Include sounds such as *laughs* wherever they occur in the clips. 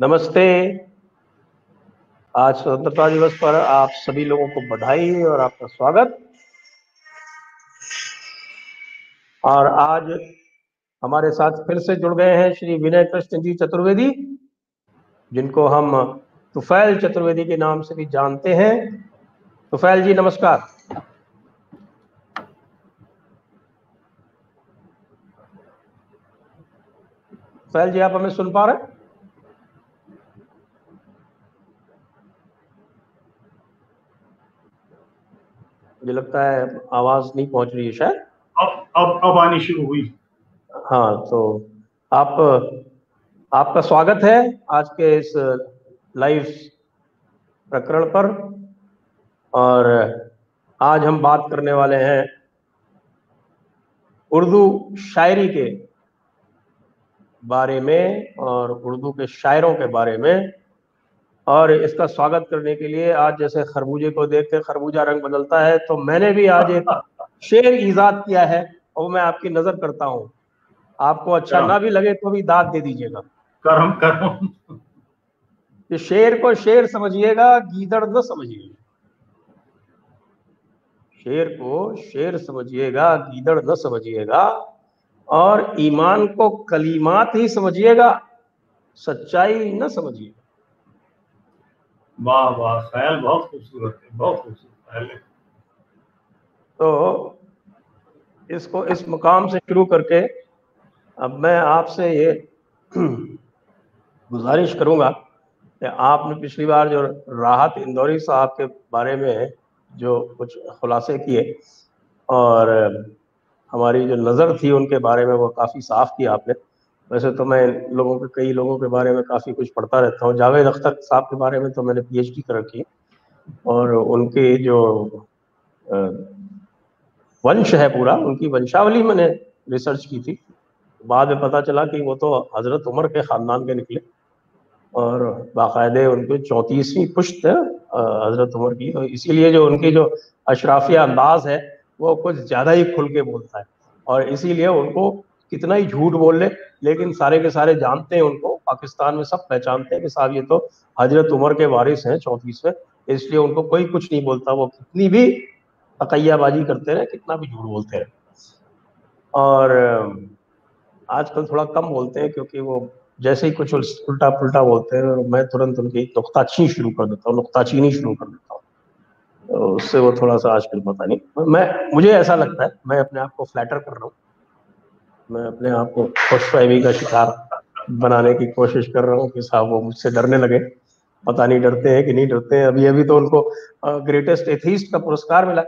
नमस्ते। आज स्वतंत्रता दिवस पर आप सभी लोगों को बधाई और आपका स्वागत। और आज हमारे साथ फिर से जुड़ गए हैं श्री विनय कृष्ण जी चतुर्वेदी, जिनको हम तुफैल चतुर्वेदी के नाम से भी जानते हैं। तुफैल जी, नमस्कार। तुफैल जी, आप हमें सुन पा रहे हैं? मुझे लगता है आवाज़ नहीं पहुँच रही है शायद। अब अब अब आनी शुरू हुई। हाँ तो आप आपका स्वागत है आज के इस लाइव प्रकरण पर। और आज हम बात करने वाले हैं उर्दू शायरी के बारे में और उर्दू के शायरों के बारे में। और इसका स्वागत करने के लिए आज जैसे खरबूजे को देख के खरबूजा रंग बदलता है तो मैंने भी आज एक शेर ईजाद किया है और मैं आपकी नज़र करता हूँ। आपको अच्छा ना भी लगे तो भी दाद दे दीजिएगा। करम करम। शेर को शेर समझिएगा गीदड़ न समझिएगा। शेर को शेर समझिएगा गीदड़ न समझिएगा और ईमान को कलीमात ही समझिएगा सच्चाई न समझिएगा। वाह वाह ख्याल बहुत खूबसूरत है, बहुत खूबसूरत है। तो इसको, इस मुकाम से शुरू करके अब मैं आपसे ये *clears throat* गुजारिश करूँगा कि आपने पिछली बार जो राहत इंदौरी साहब के बारे में जो कुछ खुलासे किए और हमारी जो नज़र थी उनके बारे में वो काफ़ी साफ़ किया आपने। वैसे तो मैं लोगों के, कई लोगों के बारे में काफ़ी कुछ पढ़ता रहता हूँ। जावेद अख्तर साहब के बारे में तो मैंने पीएचडी कर रखी और उनके जो वंश है पूरा, उनकी वंशावली मैंने रिसर्च की थी। बाद में पता चला कि वो तो हज़रत उमर के ख़ानदान के निकले और बाकायदे उनके चौंतीसवीं पुश्त हज़रत उमर की। तो इसीलिए जो उनकी जो अशराफिया अंदाज है, वो कुछ ज़्यादा ही खुल के बोलता है। और इसीलिए उनको कितना ही झूठ बोल ले लेकिन सारे के सारे जानते हैं उनको, पाकिस्तान में सब पहचानते हैं कि साहब ये तो हज़रत उमर के वारिस हैं चौंतीसवें, इसलिए उनको कोई कुछ नहीं बोलता, वो कितनी भी तकैयाबाजी करते रहे, कितना भी झूठ बोलते रहे। और आजकल थोड़ा कम बोलते हैं क्योंकि वो जैसे ही कुछ उल्टा पुल्टा बोलते हैं, और मैं तुरंत उनकी नुकताची शुरू कर देता हूँ, नुकताचीनी शुरू कर देता हूँ। तो उससे वो थोड़ा सा आजकल पता नहीं, मैं, मुझे ऐसा लगता है, मैं अपने आप को फ्लैटर कर रहा हूँ। मैं अपने आप को खुश फहमी का शिकार बनाने की कोशिश कर रहा हूँ कि साहब वो मुझसे डरने लगे। पता नहीं डरते हैं कि नहीं डरते हैं। अभी अभी तो उनको ग्रेटेस्ट एथीस्ट का पुरस्कार मिला।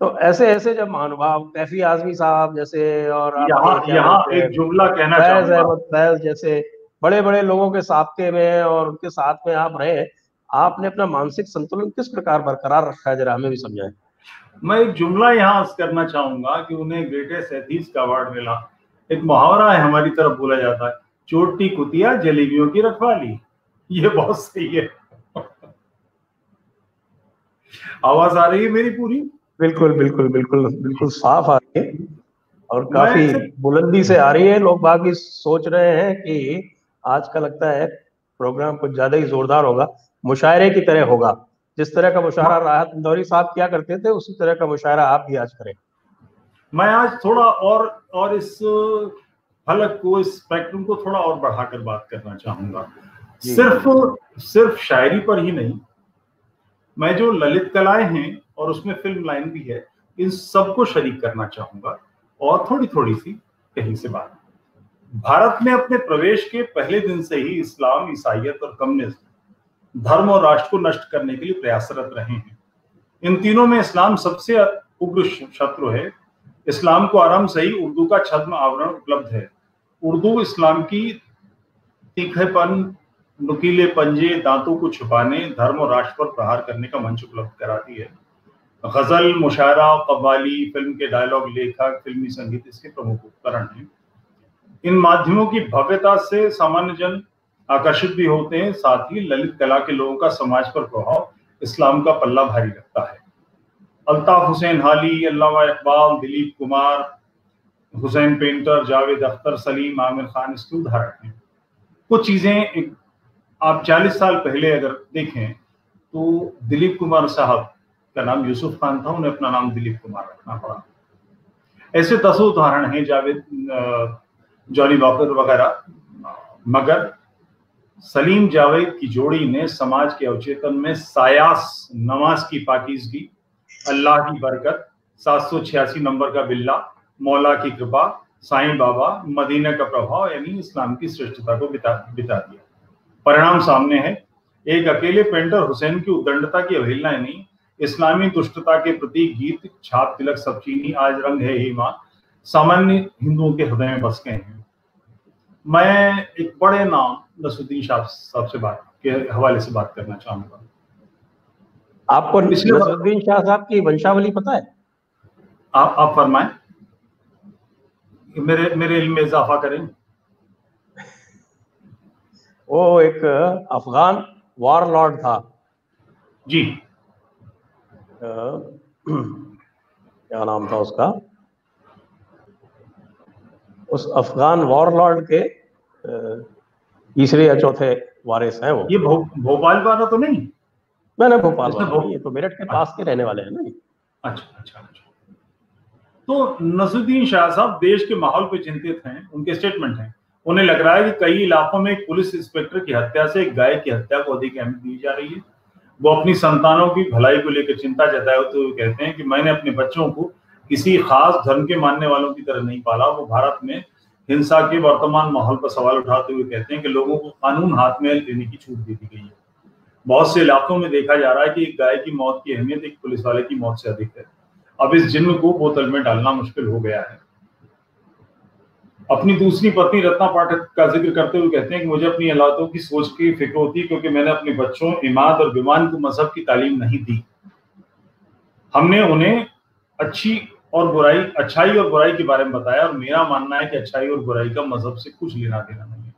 तो ऐसे ऐसे जब महानुभाव कैफी आजमी साहब जैसे और यहाँ यहाँ एक जुमला कहना फैज अहमद फैज जैसे बड़े बड़े लोगों के साथ में और उनके साथ में आप रहे आपने अपना मानसिक संतुलन किस प्रकार बरकरार रखा है जरा हमें भी समझाएँ। मैं एक जुमला यहाँ करना चाहूँगा कि उन्हें ग्रेटेस्ट एथीस का अवार्ड मिला। एक मुहावरा है हमारी तरफ़ बोला जाता है चोटी कुतिया जलेबियों की रखवाली। ये बहुत सही है। आवाज़ आ रही है मेरी पूरी? बिल्कुल बिल्कुल बिल्कुल बिल्कुल साफ़ आ रही है। और काफ़ी बुलंदी से आ रही है। लोग बाकी सोच रहे हैं कि आज का लगता है प्रोग्राम कुछ ज़्यादा ही जोरदार होगा मुशायरे की तरह होगा। जिस तरह का मुशायरा राहत इंदौरी साहब क्या करते थे उसी तरह का मुशायरा आप भी आज करें। मैं आज थोड़ा और और इस फलक को इस स्पेक्ट्रम को थोड़ा और बढ़ाकर बात करना चाहूँगा। सिर्फ़ सिर्फ़ शायरी पर ही नहीं मैं जो ललित कलाएँ हैं और उसमें फ़िल्म लाइन भी है इन सबको शरीक करना चाहूँगा और थोड़ी थोड़ी सी कहीं से बात। भारत में अपने प्रवेश के पहले दिन से ही इस्लाम ईसाइत और कम्युनिज्म धर्म और राष्ट्र को नष्ट करने के लिए प्रयासरत रहे हैं। इन तीनों में इस्लाम सबसे उग्र शत्रु है। इस्लाम को आरंभ से ही उर्दू का छद्म आवरण उपलब्ध है। उर्दू इस्लाम की तीखेपन नुकीले पंजे दांतों को छुपाने, धर्म और राष्ट्र पर प्रहार करने का मंच उपलब्ध कराती है। गज़ल, मुशायरा, कव्वाली, फ़िल्म के डायलॉग लेखक, फिल्मी संगीत इसके प्रमुख उपकरण हैं। इन माध्यमों की भव्यता से सामान्य जन आकर्षित भी होते हैं, साथ ही ललित कला के लोगों का समाज पर प्रभाव इस्लाम का पल्ला भारी लगता है। अल्ताफ हुसैन हाली, अल्लामा इकबाल, दिलीप कुमार, हुसैन पेंटर, जावेद अख्तर, सलीम, आमिर खान इसके उदाहरण हैं। कुछ चीज़ें आप 40 साल पहले अगर देखें तो दिलीप कुमार साहब का नाम यूसुफ खान था, उन्हें अपना नाम दिलीप कुमार रखना पड़ा। ऐसे दसों उदाहरण हैं, जावेद जॉनी वॉकर वगैरह, मगर सलीम जावेद की जोड़ी ने समाज के अवचेतन में सायास नमाज़ की पाकिजगी, अल्लाह की बरकत, सात सौ छियासी नंबर का बिल्ला, मौला की कृपा, साईं बाबा, मदीना का प्रभाव, यानी इस्लाम की श्रेष्ठता को बिता बिता दिया। परिणाम सामने है। एक अकेले पेंटर हुसैन की उदंडता की अवहेलना नहीं। इस्लामी दुष्टता के प्रति गीत, छाप, तिलक, सब चीनी, आज रंग है ही माँ। सामान्य हिंदुओं के हृदय में बस गए हैं। मैं एक बड़े नाम नसरुद्दीन शाह साहब से बात के हवाले से बात करना चाहूँगा। आपको नसरुद्दीन शाह साहब की वंशावली पता है? आप आप फरमाएँ। मेरे मेरे इल्म में इजाफा करें। वो एक अफगान वॉर लॉर्ड था। जी। क्या नाम था उसका? उस अफगान वॉर लॉर्ड के तीसरे या चौथे वारिस हैं वो। ये भो, भोपाल वाला तो नहीं? मैंने भोपाल वाला ये तो मेरठ के पास के रहने वाले हैं ना अच्छा अच्छा अच्छा। तो नसरुद्दीन शाह साहब देश के माहौल पे चिंतित हैं उनके स्टेटमेंट हैं। उन्हें लग रहा है कि कई इलाकों में पुलिस इंस्पेक्टर की हत्या से एक गाय की हत्या को अधिक अहमियत दी जा रही है। वो अपनी संतानों की भलाई को लेकर चिंता जताए होते हुए कहते हैं कि मैंने अपने बच्चों को किसी खास धर्म के मानने वालों की तरह नहीं पाला। वो भारत में हिंसा के वर्तमान माहौल पर सवाल उठाते हुए कहते हैं कि लोगों को कानून हाथ में लेने की छूट दे दी गई है। बहुत से इलाकों में देखा जा रहा है कि एक गाय की मौत की अहमियत एक पुलिस वाले की मौत से अधिक है। अब इस जिन्न को बोतल में डालना मुश्किल हो गया है। अपनी दूसरी पत्नी रत्ना पाठक का ज़िक्र करते हुए कहते हैं कि मुझे अपनी औलादों की सोच की फ़िक्र होती है क्योंकि मैंने अपने बच्चों, इमाद और विमान को मज़हब की तालीम नहीं दी। हमने उन्हें अच्छी और बुराई, अच्छाई और बुराई के बारे में बताया और मेरा मानना है कि अच्छाई और बुराई का मज़हब से कुछ लेना देना नहीं है।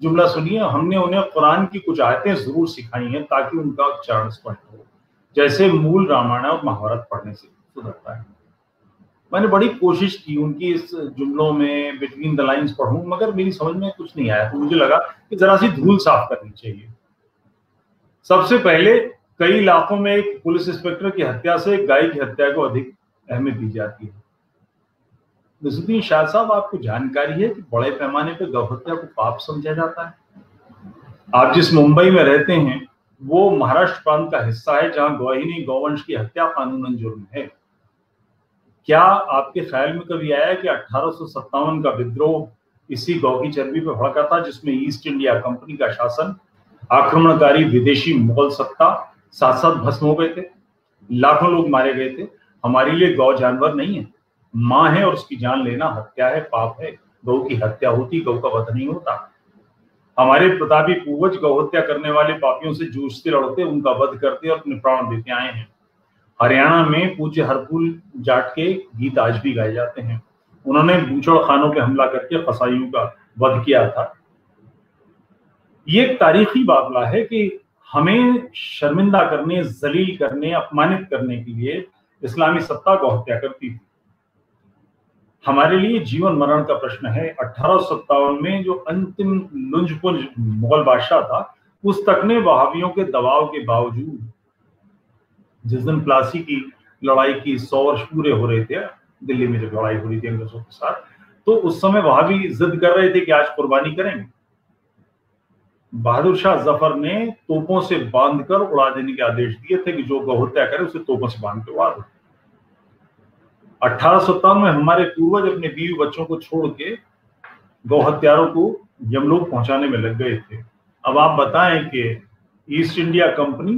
जुमला सुनिए, हमने उन्हें कुरान की कुछ आयतें ज़रूर सिखाई हैं ताकि उनका उच्चारण स्पष्ट हो। जैसे मूल रामायण और महाभारत पढ़ने से सुधरता है। मैंने बड़ी कोशिश की उनकी इस जुमलों में बिटवीन द लाइंस पढ़ूं, मगर मेरी समझ में कुछ नहीं आया तो मुझे लगा कि जरा सी धूल साफ़ करनी चाहिए। सबसे पहले कई इलाकों में एक पुलिस इंस्पेक्टर की हत्या से गाय की हत्या को अधिक अहमियत दी जाती है। नसरुद्दीन शाह साहब, आपको जानकारी है कि बड़े पैमाने पर गौ हत्या को पाप समझा जाता है। आप जिस मुंबई में रहते हैं, वो महाराष्ट्र प्रांत का हिस्सा है, जहाँ गौहिनी गौवंश की हत्या कानूनन जुर्म है। क्या आपके ख्याल में कभी आया कि अठारह का विद्रोह इसी गौ की चर्बी पर भड़का था, जिसमें ईस्ट इंडिया कंपनी का शासन, आक्रमणकारी विदेशी मुगल सत्ता साथ साथ भस्म हो गए थे? लाखों लोग मारे गए थे। हमारे लिए गौ जानवर नहीं है। माँ है और उसकी जान लेना हत्या है, पाप है। गौ की हत्या होती, गौ का वध नहीं होता। हमारे प्रतापी पूर्वज गौ हत्या करने वाले पापियों से जूझते लड़ते, उनका वध करते और अपने प्राण देते आए हैं। हरियाणा में पूज्य हरफुल जाट के गीत आज भी गाए जाते हैं। उन्होंने बूचड़ खानों पर हमला करके फसाइयों का वध किया था। ये एक तारीखी बाबला है कि हमें शर्मिंदा करने, जलील करने, अपमानित करने के लिए इस्लामी सत्ता को हत्या करती थी। हमारे लिए जीवन मरण का प्रश्न है। अठारह सौ सत्तावन में जो अंतिम लुंजपुंज मुगल बादशाह था, उस तक ने वहावियों के दबाव के बावजूद जिस दिन प्लासी की लड़ाई की सौ वर्ष पूरे हो रहे थे, दिल्ली में जब लड़ाई हो रही थी अंग्रेज़ों के साथ तो उस समय वहाँ भी जिद कर रहे थे कि आज कुर्बानी करेंगे। बहादुर शाह ज़फ़र ने तोपों से बांधकर उड़ा देने के आदेश दिए थे कि जो गौहत्या करे, उसे तोपों से बाँध के उड़ा दो। अठारह में हमारे पूर्वज अपने बीवी बच्चों को छोड़ के गौहत्यारों को यमलोक पहुँचाने में लग गए थे। अब आप बताएँ कि ईस्ट इंडिया कंपनी,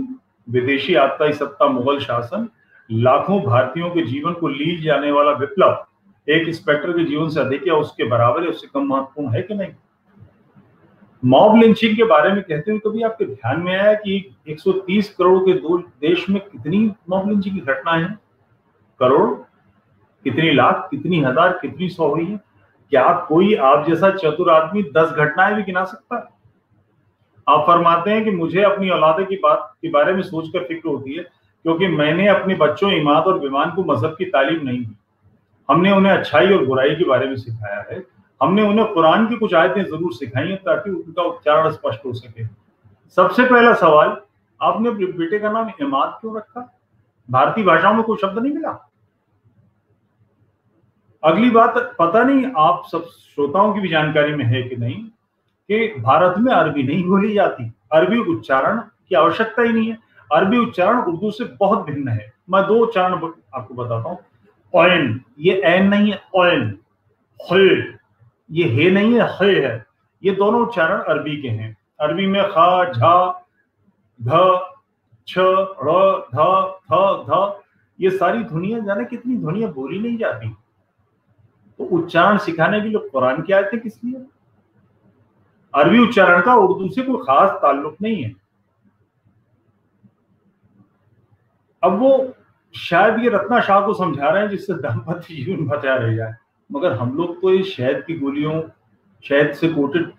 विदेशी आत्ताई सत्ता, मुगल शासन, लाखों भारतीयों के जीवन को ली जाने वाला विप्लव एक इंस्पेक्टर के जीवन से अधिक या उसके बराबर या उससे कम महत्वपूर्ण है कि नहीं? मॉब लिंचिंग के बारे में कहते हुए कभी आपके ध्यान में आया कि 130 करोड़ के दो देश में कितनी मॉब लिंचिंग की घटनाएँ हैं? करोड़? कितनी लाख? कितनी हज़ार? कितनी सौ हुई है? क्या कोई आप जैसा चतुर आदमी दस घटनाएँ भी गिना सकता है? आप फरमाते हैं कि मुझे अपनी औलादे की बात, के बारे में सोचकर फ़िक्र होती है, क्योंकि मैंने अपने बच्चों इमाद और विमान को मज़हब की तालीम नहीं दी। हमने उन्हें अच्छाई और बुराई के बारे में सिखाया है। हमने उन्हें कुरान की कुछ आयतें ज़रूर सिखाई हैं ताकि उनका उच्चारण स्पष्ट हो सके। सबसे पहला सवाल, आपने बेटे का नाम इमाद क्यों रखा? भारतीय भाषाओं में कोई शब्द नहीं मिला? अगली बात, पता नहीं आप सब श्रोताओं की भी जानकारी में है कि नहीं कि भारत में अरबी नहीं बोली जाती। अरबी उच्चारण की आवश्यकता ही नहीं है। अरबी उच्चारण उर्दू से बहुत भिन्न है। मैं दो उच्चारण आपको बताता हूँ। ऑयन ये एन नहीं है ऑयन ये हे नहीं है, हे है। ये दोनों उच्चारण अरबी के हैं। अरबी में खा, झा, ध, छ ध थ ध। ये सारी ध्वनिया, जाने कितनी ध्वनिया बोली नहीं जाती। तो उच्चारण सिखाने के लिए कुरान की आयतें किस लिए? अरबी उच्चारण का उर्दू से कोई खास ताल्लुक नहीं है। अब वो शायद ये रत्ना शाह को समझा रहे हैं, जिससे दाम्पत्य जीवन बचा रह जाए। मगर हम लोग तो ये शहद की गोलियों, शहद से कोटेड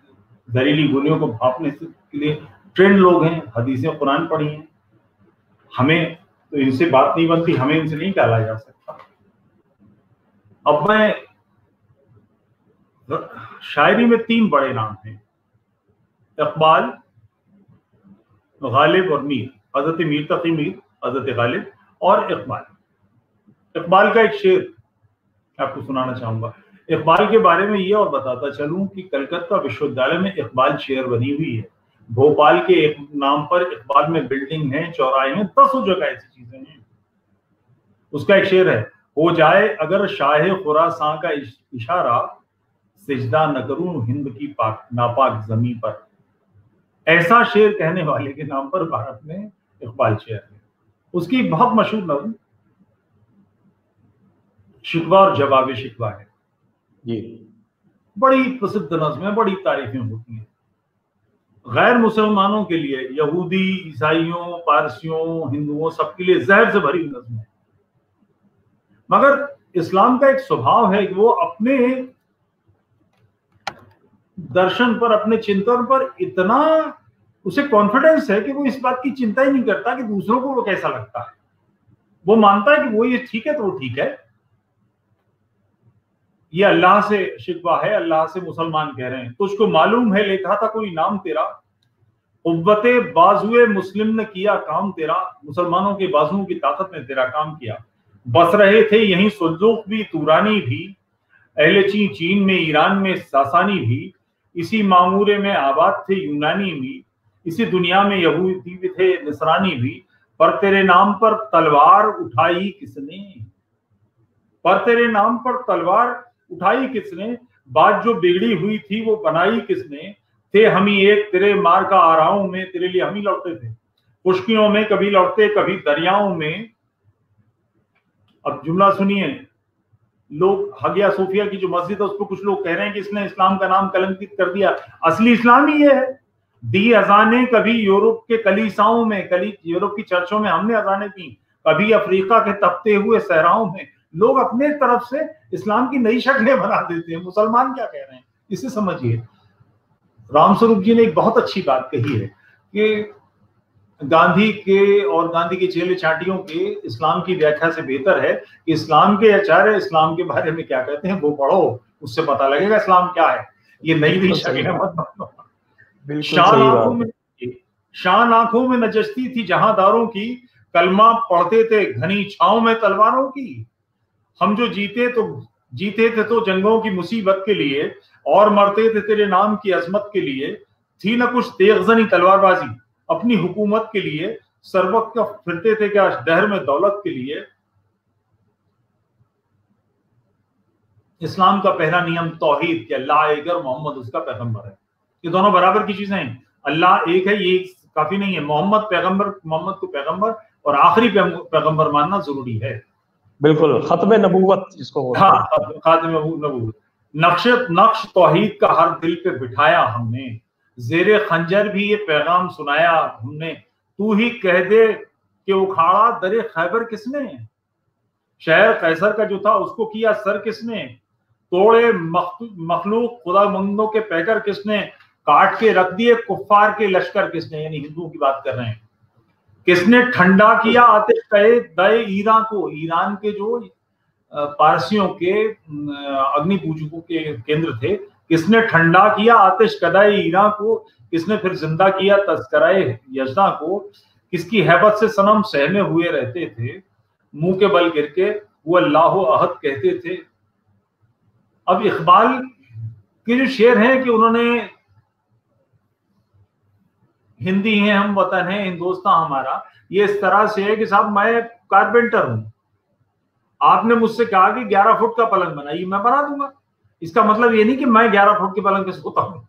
जहरीली गोलियों को भापने के लिए ट्रेंड लोग हैं, हदीसें कुरान पढ़ी हैं। हमें तो इनसे बात नहीं बनती, हमें इनसे नहीं डाला जा सकता। अब मैं, शायरी में तीन बड़े नाम हैं। इकबाल, गालिब और मीर, हज़रत मीर तकी मीर, हज़रत गालिब और इकबाल। इकबाल का एक शेर आपको सुनाना चाहूँगा। इकबाल के बारे में ये और बताता चलूँ कि कलकत्ता विश्वविद्यालय में इकबाल शेयर बनी हुई है। भोपाल के एक नाम पर इकबाल में बिल्डिंग है, चौराहे में दसों जगह ऐसी चीज़ें हैं। उसका एक शेर है, हो जाए अगर शाह खुरासां का इशारा, सिजदा न करूँ हिंद की पाक, नापाक जमी पर। ऐसा शेर कहने वाले के नाम पर भारत में इकबाल शेर है। उसकी बहुत मशहूर नज्म शिकवा और जवाब शिकवा है। जी। बड़ी प्रसिद्ध नज्म है बड़ी तारीफें होती हैं। गैर मुसलमानों के लिए यहूदी ईसाइयों पारसियों हिंदुओं सबके लिए जहर से भरी नज्म है। मगर इस्लाम का एक स्वभाव है कि वो अपने दर्शन पर अपने चिंतन पर इतना उसे कॉन्फिडेंस है कि वो इस बात की चिंता ही नहीं करता कि दूसरों को वो कैसा लगता है। वो मानता है कि वो ये ठीक है तो वो ठीक है। ये अल्लाह से शिकवा है, अल्लाह से मुसलमान कह रहे हैं। तुझको मालूम है लिखा था कोई नाम तेरा? उब्बत बाजुए मुस्लिम ने किया काम तेरा, मुसलमानों के बाजुओं की ताकत ने तेरा काम किया। बस रहे थे यही सुल्जुक भी, तुरानी भी, अहले ची चीन में, ईरान में, सासानी भी। इसी मामूरे में आबाद थे यूनानी भी। इसी दुनिया में यहूदी भी थे, नसरानी भी। पर तेरे नाम पर तलवार उठाई किसने? पर तेरे नाम पर तलवार उठाई किसने? बात जो बिगड़ी हुई थी, वो बनाई किसने? थे हम ही एक, तेरे मार का आराओं में, तेरे लिए हम ही लौटते थे। खुशकियों में कभी लौटते कभी दरियाओं में। अब जुमला सुनिए, लोग हगिया सोफिया की जो मस्जिद है, उसको कुछ लोग कह रहे हैं कि इसने इस्लाम का नाम कलंकित कर दिया। असली इस्लाम ही ये है। दी अजाने कभी यूरोप के कलीसाओं में, कली, यूरोप की चर्चों में हमने अजाने की कभी अफ्रीका के तपते हुए सहराओं में लोग अपने तरफ़ से इस्लाम की नई शक्लें बना देते हैं। मुसलमान क्या कह रहे हैं? इसे समझिए। रामस्वरूप जी ने एक बहुत अच्छी बात कही है कि गांधी के और गांधी के चेले चाटियों के इस्लाम की व्याख्या से बेहतर है कि इस्लाम के आचार्य इस्लाम के बारे में क्या कहते हैं वो पढ़ो उससे पता लगेगा इस्लाम क्या है। ये नई नई शक्लें मत शान आँखों में शान आँखों में नजस्ती थी जहांदारों की कलमा पढ़ते थे घनी छाओ में तलवारों की। हम जो जीते तो जीते थे तो जंगों की मुसीबत के लिए और मरते थे तेरे नाम की अजमत के लिए, थी न कुछ तेगजनी तलवारबाजी। अपनी हुकूमत के लिए सरबत का फिरते थे क्या डहर में दौलत के लिए? इस्लाम का पहला नियम तोहहीद कि अल्लाह एक और मोहम्मद उसका पैगंबर है। ये दोनों बराबर की चीज़ें हैं। अल्लाह एक है, ये काफ़ी नहीं है। मोहम्मद पैगंबर, मोहम्मद को पैगंबर और आखिरी पैगंबर मानना ज़रूरी है। बिल्कुल खत्म नबूवत जिसको हाँ। खात्म नबूवत। नक्श नक्श तोहीद का हर दिल पे बिठाया हमने। जेर खंजर भी ये पैगाम सुनाया हमने। तू ही कह दे कि उखाड़ा दरे खैबर किसने? शहर कैसर का जो था उसको किया सर किसने? तोड़े मखलूक खुदा मंदों के पैकर किसने? काट के रख दिए कुफार के लश्कर किसने? यानी हिंदुओं की बात कर रहे हैं। किसने ठंडा किया आतिश कहे दए ईरान को, ईरान के जो पारसियों के अग्नि पूजकों के केंद्र थे, किसने ठंडा किया आतिश कदाई ईरान को, किसने फिर ज़िंदा किया तस्कराए यजना को, किसकी हैबत से सनम सहमे हुए रहते थे, मुँह के बल गिर के, वो अल्लाह अहद कहते थे। अब इकबाल के जो शेर हैं कि उन्होंने हिंदी है हम वतन है हिंदुस्तान हमारा। ये इस तरह से है कि साहब मैं कारपेंटर हूँ। आपने मुझसे कहा कि 11 फुट का पलंग बनाइए मैं बना दूँगा। इसका मतलब ये नहीं कि मैं 11 फुट के पलंग पे सोता हूँ।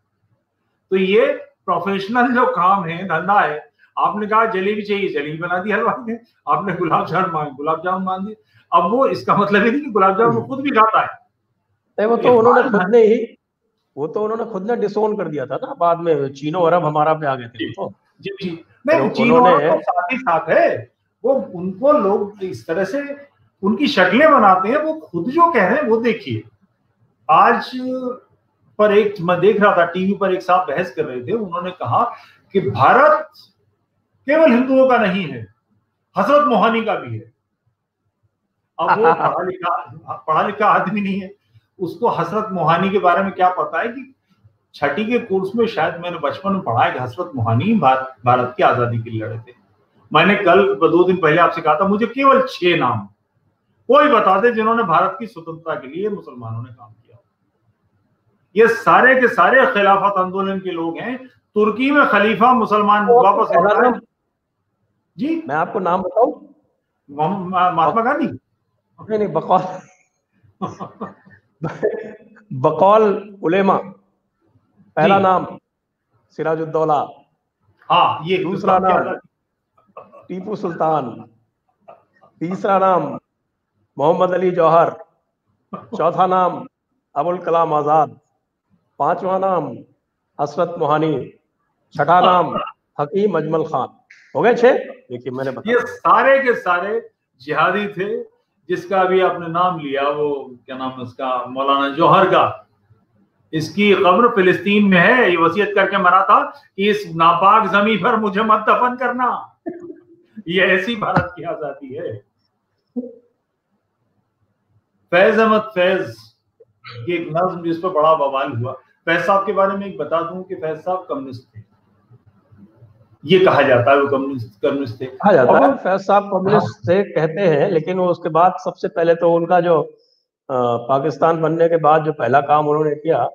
तो ये प्रोफेशनल जो काम है धंधा है आपने कहा जलेबी चाहिए जलेबी बना दी हलवाई ने आपने गुलाब जामुन मांगे गुलाब जामुन मान दिए। अब वो इसका मतलब ही नहीं कि गुलाब जामुन खुद भी खाता है। वो तो उन्होंने खुद ने ही वो तो उन्होंने खुद ने डिसोन कर दिया था ना बाद में चीनो अरब हमारा पे आ गए थे तो। जी जी। नहीं तो चीनो तो साथ ही साथ है। वो उनको लोग इस तरह से उनकी शक्लें बनाते हैं वो खुद जो कह रहे हैं वो देखिए। आज पर एक मैं देख रहा था टीवी पर एक साहब बहस कर रहे थे उन्होंने कहा कि भारत केवल हिंदुओं का नहीं है हसरत मोहानी का भी है। अब वो *laughs* पढ़ा लिखा पढ़ा लिखा आदमी नहीं है। उसको हसरत मोहानी के बारे में क्या पता है कि छठी के कोर्स में शायद मैंने बचपन में पढ़ा है कि हसरत मोहानी भारत भारत की आज़ादी के लिए लड़े थे। मैंने कल दो दिन पहले आपसे कहा था मुझे केवल छह नाम। कोई बता दे जिन्होंने भारत की स्वतंत्रता के लिए मुसलमानों ने काम किया ये सारे के सारे खिलाफत आंदोलन के लोग हैं। तुर्की में खलीफा मुसलमान वापस जी? मैं आपको नाम बताऊँ? महात्मा गांधी? नहीं नहीं बकौल। *laughs* *laughs* बकौल उलेमा पहला नाम सिराजुद्दौला। हाँ ये दूसरा नाम टीपू सुल्तान। तीसरा नाम मोहम्मद अली जौहर। चौथा नाम अबुल कलाम आज़ाद। पांचवा नाम असरत मोहानी। छठा नाम हकीम अजमल खान। हो गए छह? देखिए मैंने बताया। ये सारे के सारे जिहादी थे जिसका अभी आपने नाम लिया, वो क्या नाम है उसका, मौलाना जौहर का, इसकी कब्र फिलिस्तीन में है, ये वसीयत करके मरा था कि इस नापाक जमी पर मुझे मत दफन करना। ये ऐसी भारत की आज़ादी है। फैज अहमद फैज एक नज्म जिस पर बड़ा बवाल हुआ। फैज साहब के बारे में एक बता दूँ कि फैज साहब कम्युनिस्ट ये कहा जाता है वो कम्युनिस्ट कम्युनिस्ट थे। कहा जाता है फैज साहब कम्युनिस्ट थे कहते हैं लेकिन वो उसके बाद सबसे पहले तो उनका जो आ, पाकिस्तान बनने के बाद जो पहला काम उन्होंने किया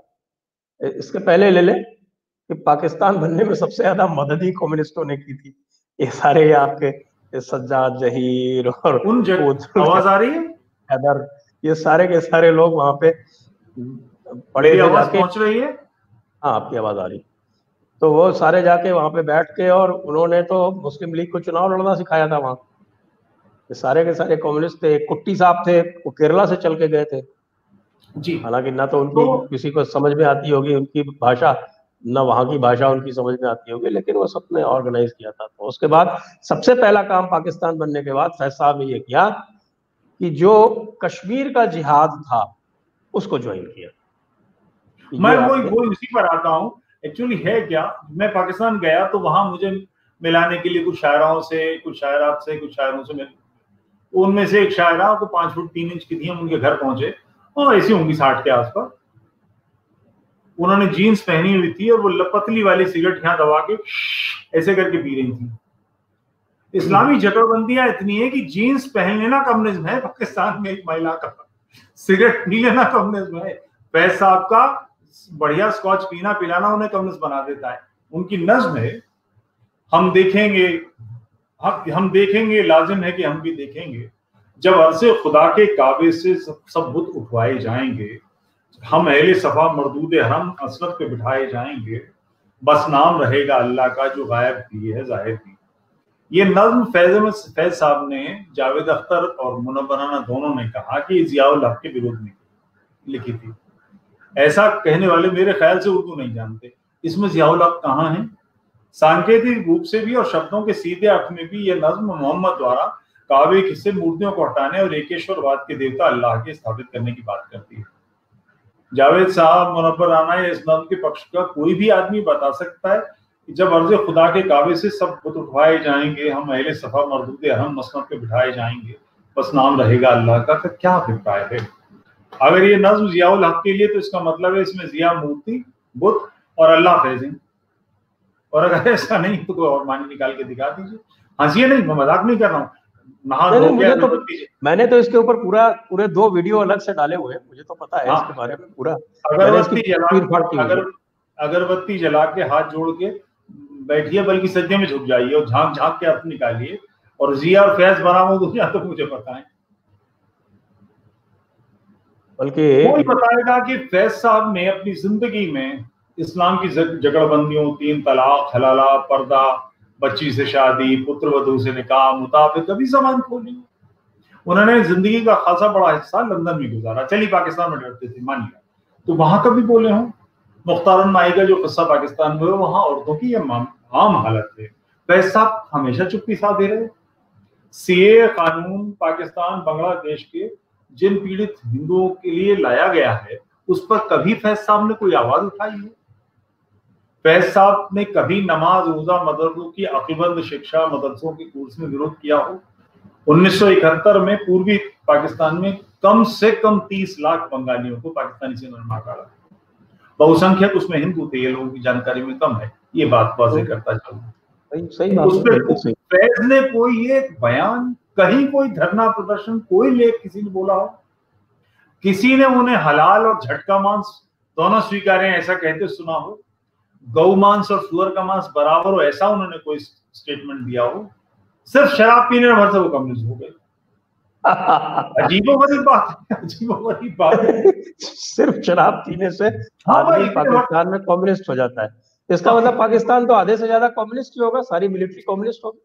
इसके पहले ले ले कि पाकिस्तान बनने में सबसे ज़्यादा मदद ही कम्युनिस्टों ने की थी। ये सारे आपके सज्जाद जहीर और उन आवाज़ आ रही है? हैदर ये सारे के सारे लोग वहाँ पे पड़े जाके। पहुँच रही है? हाँ आपकी आवाज़ आ रही तो वो सारे जाके वहाँ पे बैठ के और उन्होंने तो मुस्लिम लीग को चुनाव लड़ना सिखाया था वहाँ। सारे के सारे कम्युनिस्ट थे कुट्टी साहब थे वो केरला से चल के गए थे। जी। हालाँकि ना तो उनकी तो, किसी को समझ में आती होगी उनकी भाषा न वहाँ की भाषा उनकी समझ में आती होगी लेकिन वो सबने ऑर्गेनाइज किया था। तो उसके बाद सबसे पहला काम पाकिस्तान बनने के बाद फैज साहब ने ये किया कि जो कश्मीर का जिहाद था उसको ज्वाइन किया। मैं वो वो इसी पर आता हूँ। एक्चुअली है क्या? मैं पाकिस्तान गया तो वहाँ मुझे मिलाने के लिए कुछ शायराओं से, कुछ शायरात से, कुछ शायरों से मिल उनमें से एक शायरा को पाँच फुट तीन इंच की थी, हम उनके घर पहुँचे। और ऐसी होंगी साठ के आसपास। उन्होंने जीन्स पहनी हुई थी और वो पतली वाली सिगरेट यहाँ दबा के ऐसे करके पी रही थी। इस्लामी जकड़बंदियाँ इतनी है कि जीन्स पहन लेना कम कम्युनिज्म है, पाकिस्तान में एक महिला का। सिगरेट पी लेना कम कम्युनिज्म है। पैसा साहब का बढ़िया स्कॉच पीना पिलाना उन्हें कम्युनिस्ट बना देता है। उनकी नज्म है, हम देखेंगे, हम हम देखेंगे, लाजिम है कि हम भी देखेंगे। जब अरसे खुदा के काबे से सब बुत उठवाए जाएँगे, हम अहले सफ़ा मरदूद हरम असरत पे बिठाए जाएँगे, बस नाम रहेगा अल्लाह का जो गायब की है, ज़ाहिर की ये नज्म फैज फैज साहब ने, जावेद अख्तर और मुनबराना दोनों ने कहा कि जियाउल हक के विरोध में लिखी थी। ऐसा कहने वाले मेरे ख्याल से उर्दू नहीं जानते। इसमें जियाउल हक कहाँ है? सांकेतिक रूप से भी और शब्दों के सीधे अर्थ में भी यह नज्म मोहम्मद द्वारा काबे से मूर्तियों को हटाने और एकेश्वरवाद के देवता अल्लाह के स्थापित करने की बात करती है। जावेद साहब मुनबर आना या इस नज्म के पक्ष का कोई भी आदमी बता सकता है कि जब अर्ज़ खुदा के काबे से सब बुत उठवाए जाएँगे, हम अहले सफ़ा मरदूद अहम मसनत पे बिठाए जाएँगे, बस नाम रहेगा अल्लाह का तो क्या अभिप्राय है? अगर ये नज्म जियाउल हक के लिए तो इसका मतलब है इसमें जिया मूर्ति बुत और अल्लाह फैजिंग और अगर ऐसा नहीं तो कोई और मानी निकाल के दिखा दीजिए। हंसिए नहीं मैं मज़ाक नहीं कर रहा हूँ। नहा मुझे तो- मैंने तो इसके ऊपर पूरा पूरे दो वीडियो अलग से डाले हुए मुझे तो पता है हाँ। इसके बारे में पूरा। अगरबत्ती जला अगर अगरबत्ती जला के हाथ जोड़ के बैठिए बल्कि सज्जे में झुक जाइए और झाँक झाँक के अर्थ निकालिए। और जिया और फैज बरामद हो तो मुझे बताएँ बल्कि बताएगा कि फैज साहब ने अपनी ज़िंदगी में इस्लाम की जगड़बंदियों, तीन तलाक हलाला पर्दा, बच्ची से शादी, पुत्र वधु से निकाह, मुताबिक कभी जबान खोली उन्होंने ज़िंदगी का खासा बड़ा हिस्सा लंदन में गुजारा। चलिए पाकिस्तान में डरते थे, मान लिया। तो वहाँ कभी बोले हों? मुख्तार नाई का जो किस्सा पाकिस्तान में हुआ वहाँ औरतों की ये माम- आम हालत है। साहब हमेशा चुप्पी साथ दे रहे। सीए कानून पाकिस्तान, बांग्लादेश के जिन पीड़ित हिंदुओं के लिए लाया गया है उस पर कभी फैज साहब ने कोई आवाज़ उठाई है? फैज साहब ने कभी नमाज़ रोजा मदरसों की अकलबंद शिक्षा मदरसों के कोर्स में विरोध किया हो? 1971 में पूर्वी पाकिस्तान में कम से कम 30 लाख बंगालियों को पाकिस्तानी से निर्माण काटा बहुसंख्यक उसमें हिंदू थे ये लोगों की जानकारी में कम है। ये बात वाजे करता चलूँ। सही सही बात फैज ने कोई एक बयान कहीं कोई धरना प्रदर्शन कोई लेख किसी ने बोला हो? किसी ने उन्हें हलाल और झटका मांस दोनों स्वीकारें ऐसा कहते सुना हो? गौ मांस और सुअर का मांस बराबर हो ऐसा उन्होंने कोई स्टेटमेंट दिया हो? सिर्फ़ शराब पीने भर से वो कम्युनिस्ट हो गए। *laughs* अजीबो गरीब बात अजीबो गरीब बात सिर्फ़ शराब पीने से हाँ आदमी पाकिस्तान में कम्युनिस्ट हो जाता है। इसका मतलब पाकिस्तान तो आधे से ज़्यादा कम्युनिस्ट ही होगा सारी मिलिट्री कम्युनिस्ट होगी।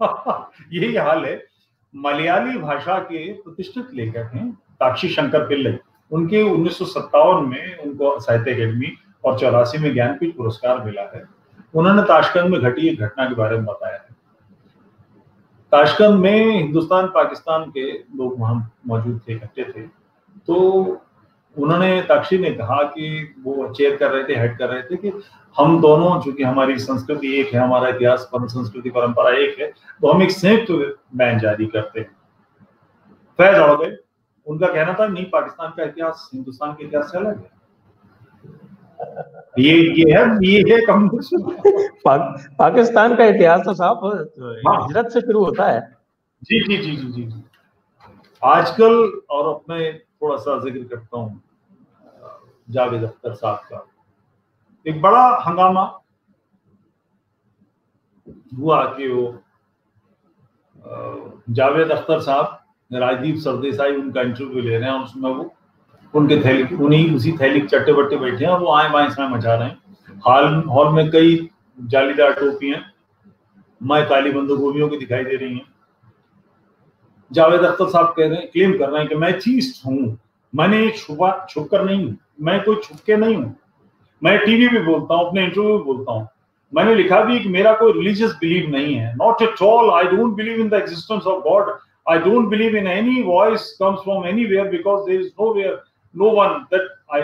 *laughs* यही हाल है। मलयाली भाषा के प्रतिष्ठित लेखक हैं साक्षी शंकर पिल्लई उनके उन्नीस सौ सत्तावन में उनको साहित्य अकेडमी और चौरासी में ज्ञानपीठ पुरस्कार मिला है। उन्होंने ताशकंद में घटी एक घटना के बारे में बताया है। ताशकंद में हिंदुस्तान, पाकिस्तान के लोग वहाँ मौजूद थे, इकट्ठे थे। तो उन्होंने ताक्षी ने कहा कि वो चेयर कर रहे थे हेड कर रहे थे कि हम दोनों चूँकि हमारी संस्कृति एक है हमारा इतिहास संस्कृति परंपरा एक है तो हम एक संयुक्त बैन जारी करते हैं। फैज अड़ गए उनका कहना था नहीं पाकिस्तान का इतिहास हिंदुस्तान के इतिहास से अलग है। ये ये है ये है कम्युनिज्म पा, पाकिस्तान का इतिहास तो साहब हाँ। हिजरत से शुरू होता है। जी जी जी जी जी जी। आजकल, और मैं थोड़ा सा ज़िक्र करता हूँ, जावेद अख्तर साहब का। एक बड़ा हंगामा हुआ कि वो जावेद अख्तर साहब, राजदीप सरदेसाई, उनका इंटरव्यू ले रहे हैं उसमें वो, उनके थैली, उन्हीं, उसी थैली चट्टे बट्टे बैठे हैं, और वो आए बाएँ साए मचा रहे हैं। हॉल हॉल में कई जालीदार टोपियाँ मैं काली बंदूकों की दिखाई दे रही हैं। जावेद अख्तर साहब कह रहे हैं क्लेम कर रहे हैं कि मैं चीज़ हूँ। मैंने छुपा छुप कर नहीं हूँ। मैं कोई छुप के नहीं हूँ। मैं टीवी पे बोलता हूँ, अपने इंटरव्यू में बोलता हूँ। मैंने लिखा भी कि मेरा कोई रिलीजियस बिलीव नहीं है। Not at all I don't believe in the existence of God I don't believe in any voice comes from anywhere because there is nowhere no one that I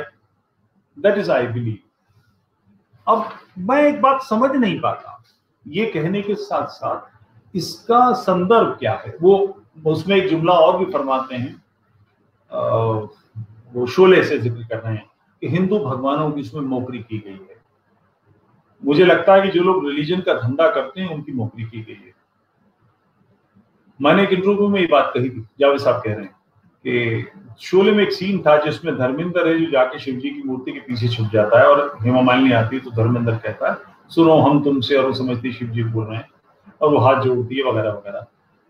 that is I believe अब मैं एक बात समझ नहीं पाता। ये कहने के साथ साथ इसका संदर्भ क्या है? वो उसमें एक जुमला और भी फरमाते हैं वो शोले से ज़िक्र कर रहे हैं कि हिंदू भगवानों की इसमें नौकरी की गई है। मुझे लगता है कि जो लोग रिलीजन का धंधा करते हैं, उनकी नौकरी की गई है। मैंने एक इंटरव्यू में ये बात कही थी? जावेद साहब कह रहे हैं कि शोले में एक सीन था जिसमें धर्मेंद्र है जो जाके शिव जी की मूर्ति के पीछे छुप जाता है और हेमा मालिनी आती है तो धर्मेंद्र कहता है, सुनो, हम तुमसे और वो समझती शिव जी बोल रहे हैं और वो हाथ जोड़ती है, वगैरह वगैरह।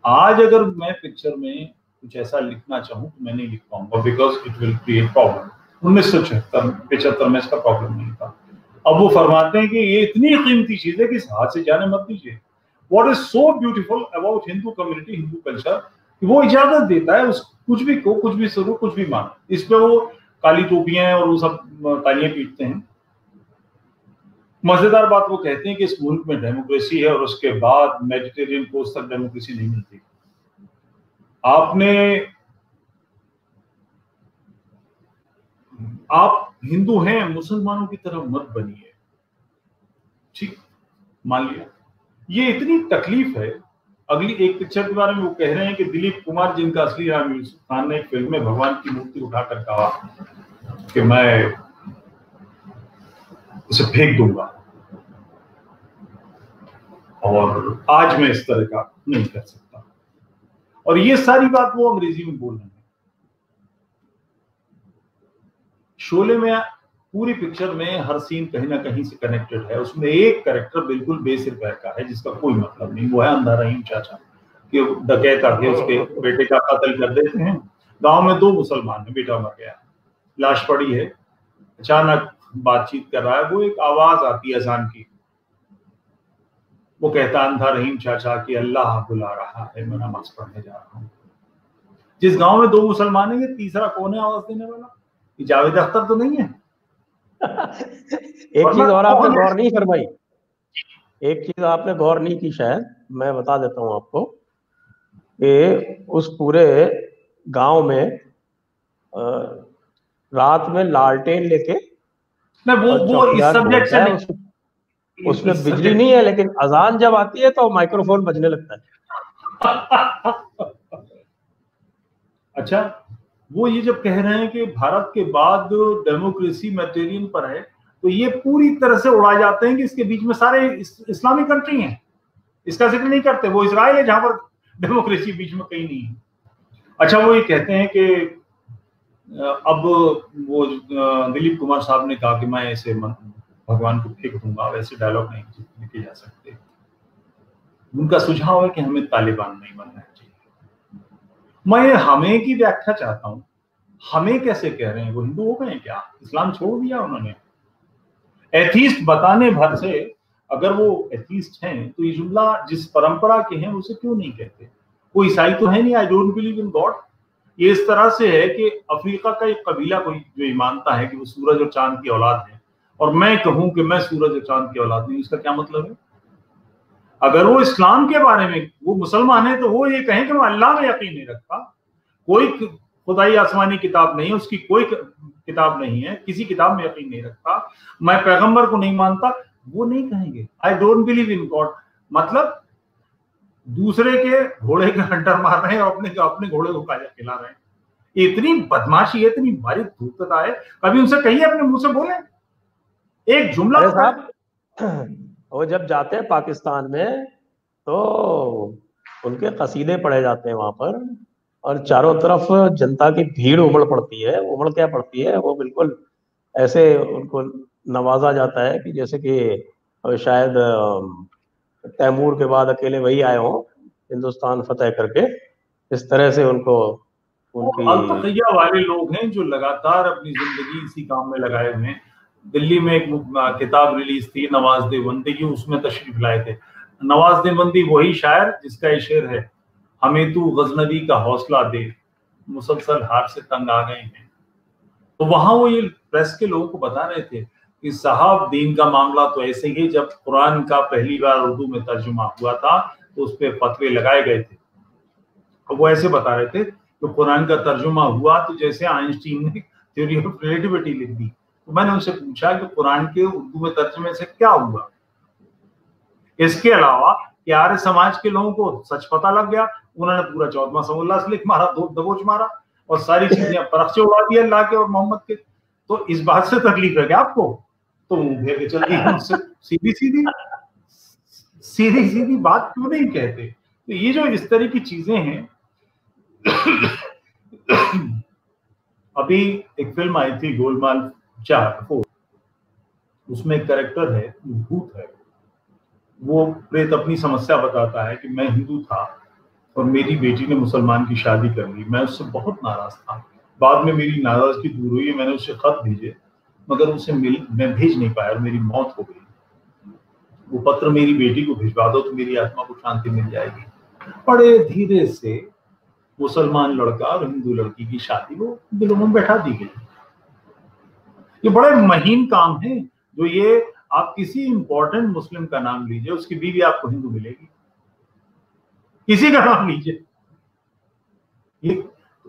आज अगर मैं पिक्चर में कुछ ऐसा लिखना चाहूँ तो मैं नहीं लिख पाऊँगा because it will create problem उन्नीस सौ छिहत्तर पिछहत्तर में इसका प्रॉब्लम नहीं था अब वो फरमाते हैं कि ये इतनी कीमती चीज़ है कि इस हाथ से जाने मत दीजिए। What is so beautiful about Hindu community Hindu culture वो इजाज़त देता है उस कुछ भी को, कुछ भी सुनो कुछ भी मानो। इस पे वो काली टोपियाँ और वो सब तालियाँ पीटते हैं। मज़ेदार बात वो कहते हैं कि इस मुल्क में डेमोक्रेसी है और उसके बाद मेडिटेरियन कोस्ट तक डेमोक्रेसी नहीं मिलती। आपने आप हिंदू हैं, मुसलमानों की तरह मत बनिए। ठीक, मान लिया। ये इतनी तकलीफ़ है। अगली एक पिक्चर के बारे में वो कह रहे हैं कि दिलीप कुमार जिनका असली नाम यूसुफ खान ने एक फ़िल्म में भगवान की मूर्ति उठाकर कहा कि मैं उसे फेंक दूँगा। और आज मैं इस तरह का नहीं कर सकता। और ये सारी बात वो अंग्रेज़ी में बोल रहे हैं। शोले में पूरी पिक्चर में हर सीन कहीं ना कहीं से कनेक्टेड है। उसमें एक करेक्टर बिल्कुल बेसिर का है, जिसका कोई मतलब नहीं। वो है अंधा रहीम चाचा, कि डकैत आके उसके बेटे का कत्ल कर देते हैं। गाँव में दो मुसलमान है, बेटा मर गया। लाश पड़ी है। अचानक बातचीत कर रहा है वो एक आवाज़ आती है अजान की। वो कहता अंधा रहीम चाचा कि अल्लाह बुला रहा है मैं नमाज़ पढ़ने जा रहा हूँ। जिस गाँव में दो मुसलमान है तीसरा कौन है आवाज़ देने वाला? जावेद अख्तर तो नहीं है। *laughs* एक चीज़ और आपने गौर नहीं फरमाई। एक चीज़ आपने गौर नहीं की शायद मैं बता देता हूँ आपको कि उस पूरे गाँव में रात में लालटेन लेके वो वो इस सब्जेक्ट से उसमें बिजली नहीं है लेकिन अजान जब आती है तो माइक्रोफोन बजने लगता है। *laughs* अच्छा वो ये जब कह रहे हैं कि भारत के बाद डेमोक्रेसी मेटेरियन पर है तो ये पूरी तरह से उड़ाए जाते हैं कि इसके बीच में सारे इस्लामिक कंट्री हैं। इसका ज़िक्र नहीं करते वो इसराइल है जहाँ पर डेमोक्रेसी बीच में कहीं नहीं है। अच्छा वो ये कहते हैं कि अब वो दिलीप कुमार साहब ने कहा कि मैं ऐसे भगवान को फेंक दूँगा वैसे डायलॉग नहीं लिखे जा सकते। उनका सुझाव है कि हमें तालिबान नहीं बनना चाहिए। मैं हमें की व्याख्या चाहता हूँ। हमें कैसे कह रहे हैं? वो हिंदू हो गए क्या? इस्लाम छोड़ दिया उन्होंने। एथीस्ट बताने भर से अगर वो एथीस्ट हैं तो ये जुमला जिस परंपरा के हैं, उसे क्यों नहीं कहते? कोई ईसाई तो है नहीं I don't believe in God ये इस तरह से है कि अफ्रीका का एक कबीला कोई जो मानता है कि वो सूरज और चाँद की औलाद है। और मैं कहूँ कि मैं सूरज और चाँद की औलाद नहीं, इसका क्या मतलब है? अगर वो इस्लाम के बारे में, वो मुसलमान है तो वो ये कहें कि मैं अल्लाह में यकीन नहीं रखता। कोई खुदाई आसमानी किताब नहीं है, उसकी कोई किताब नहीं है, किसी किताब में यकीन नहीं रखता। मैं पैगंबर को नहीं मानता, वो नहीं कहेंगे। I don't believe in God मतलब दूसरे के घोड़े के हंटर मार रहे हैं और अपने अपने घोड़े को काजा खिला रहे हैं। इतनी बदमाशी है इतनी भारी धूर्तता है। कभी उनसे कहिए अपने मुँह से बोले। एक जुमला साहब *coughs* वो जब जाते हैं पाकिस्तान में तो उनके कसीदे पढ़े जाते हैं वहाँ पर और चारों तरफ़ जनता की भीड़ उमड़ पड़ती है। उमड़ क्या पड़ती है? वो बिल्कुल ऐसे उनको नवाजा जाता है कि जैसे कि शायद तैमूर के बाद अकेले वही आए हों, हिंदुस्तान फतेह करके। इस तरह से उनको, उनकी वाले लोग हैं जो लगातार अपनी ज़िंदगी इसी काम में लगाए हुए हैं। दिल्ली में एक किताब रिलीज़ थी, नवाज़ देवबंदी की, उसमें तशरीफ़ लाए थे। नवाज़ देवबंदी वही शायर जिसका ये शेर है, हमें तू गजनबी का हौसला दे, मुसलसल हार से तंग आ गए हैं। तो वहाँ वो ये प्रेस के लोगों को बता रहे थे कि साहब, दीन का मामला तो ऐसे ही, जब कुरान का पहली बार उर्दू में तर्जुमा हुआ था तो उस पर फतवे लगाए गए थे। तो वो ऐसे बता रहे थे कि कुरान का तर्जुमा हुआ तो जैसे आइंस्टीन ने थ्योरी ऑफ़ रिलेटिविटी लिख दी। तो मैंने उनसे पूछा कि कुरान के उर्दू में तर्जुमे से क्या हुआ? इसके अलावा आर्य समाज के लोगों को सच पता लग गया, उन्होंने पूरा चौदमा समुल्लास लिख मारा, दो दबोच मारा, और सारी चीज़ें परख से उड़ा दिया अल्लाह के और मोहम्मद के। तो इस बात से तकलीफ़ है क्या आपको? तो मुँह फेर के चल दी हमसे सीधी सीधी सीधी सीधी बात क्यों नहीं कहते? तो ये जो इस तरह की चीज़ें हैं, अभी एक फ़िल्म आई थी, गोलमाल चार, फोर। उसमें एक करेक्टर है, भूत है। वो प्रेत अपनी समस्या बताता है कि मैं हिंदू था और मेरी बेटी ने मुसलमान की शादी कर ली। मैं उससे बहुत नाराज़ था। बाद में मेरी नाराज़गी दूर हुई, मैंने उसे खत भेजे। मगर उसे मिल मैं भेज नहीं पाया और मेरी मौत हो गई। वो पत्र मेरी बेटी को भिजवा दो तो मेरी आत्मा को शांति मिल जाएगी। बड़े धीरे से मुसलमान लड़का और हिंदू लड़की की शादी वो दिलों में बैठा दी गई। ये बड़े महीन काम है। जो ये आप किसी इंपॉर्टेंट मुस्लिम का नाम लीजिए उसकी बीवी आपको हिंदू मिलेगी। किसी का नाम लीजिए।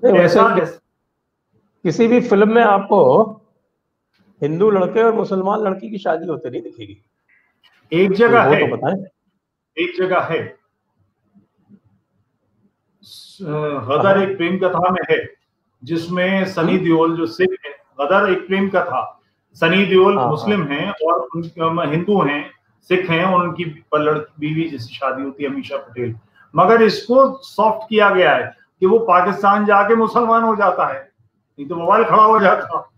ऐसा किसी भी फ़िल्म में आपको हिंदू लड़के और मुसलमान लड़की की शादी होते नहीं दिखेगी। एक जगह तो है। तो बताएँ। एक जगह है। गदर एक प्रेम कथा में है जिसमें सनी हम्म। देओल जो सिख है गदर एक प्रेम कथा। सनी देओल हाँ, मुस्लिम हाँ। हैं और हिंदू हैं सिख हैं और उनकी बीवी जिससे शादी होती है अमीशा पटेल। मगर इसको सॉफ्ट किया गया है कि वो पाकिस्तान जाके मुसलमान हो जाता है नहीं तो मोबाइल खड़ा हो जाता।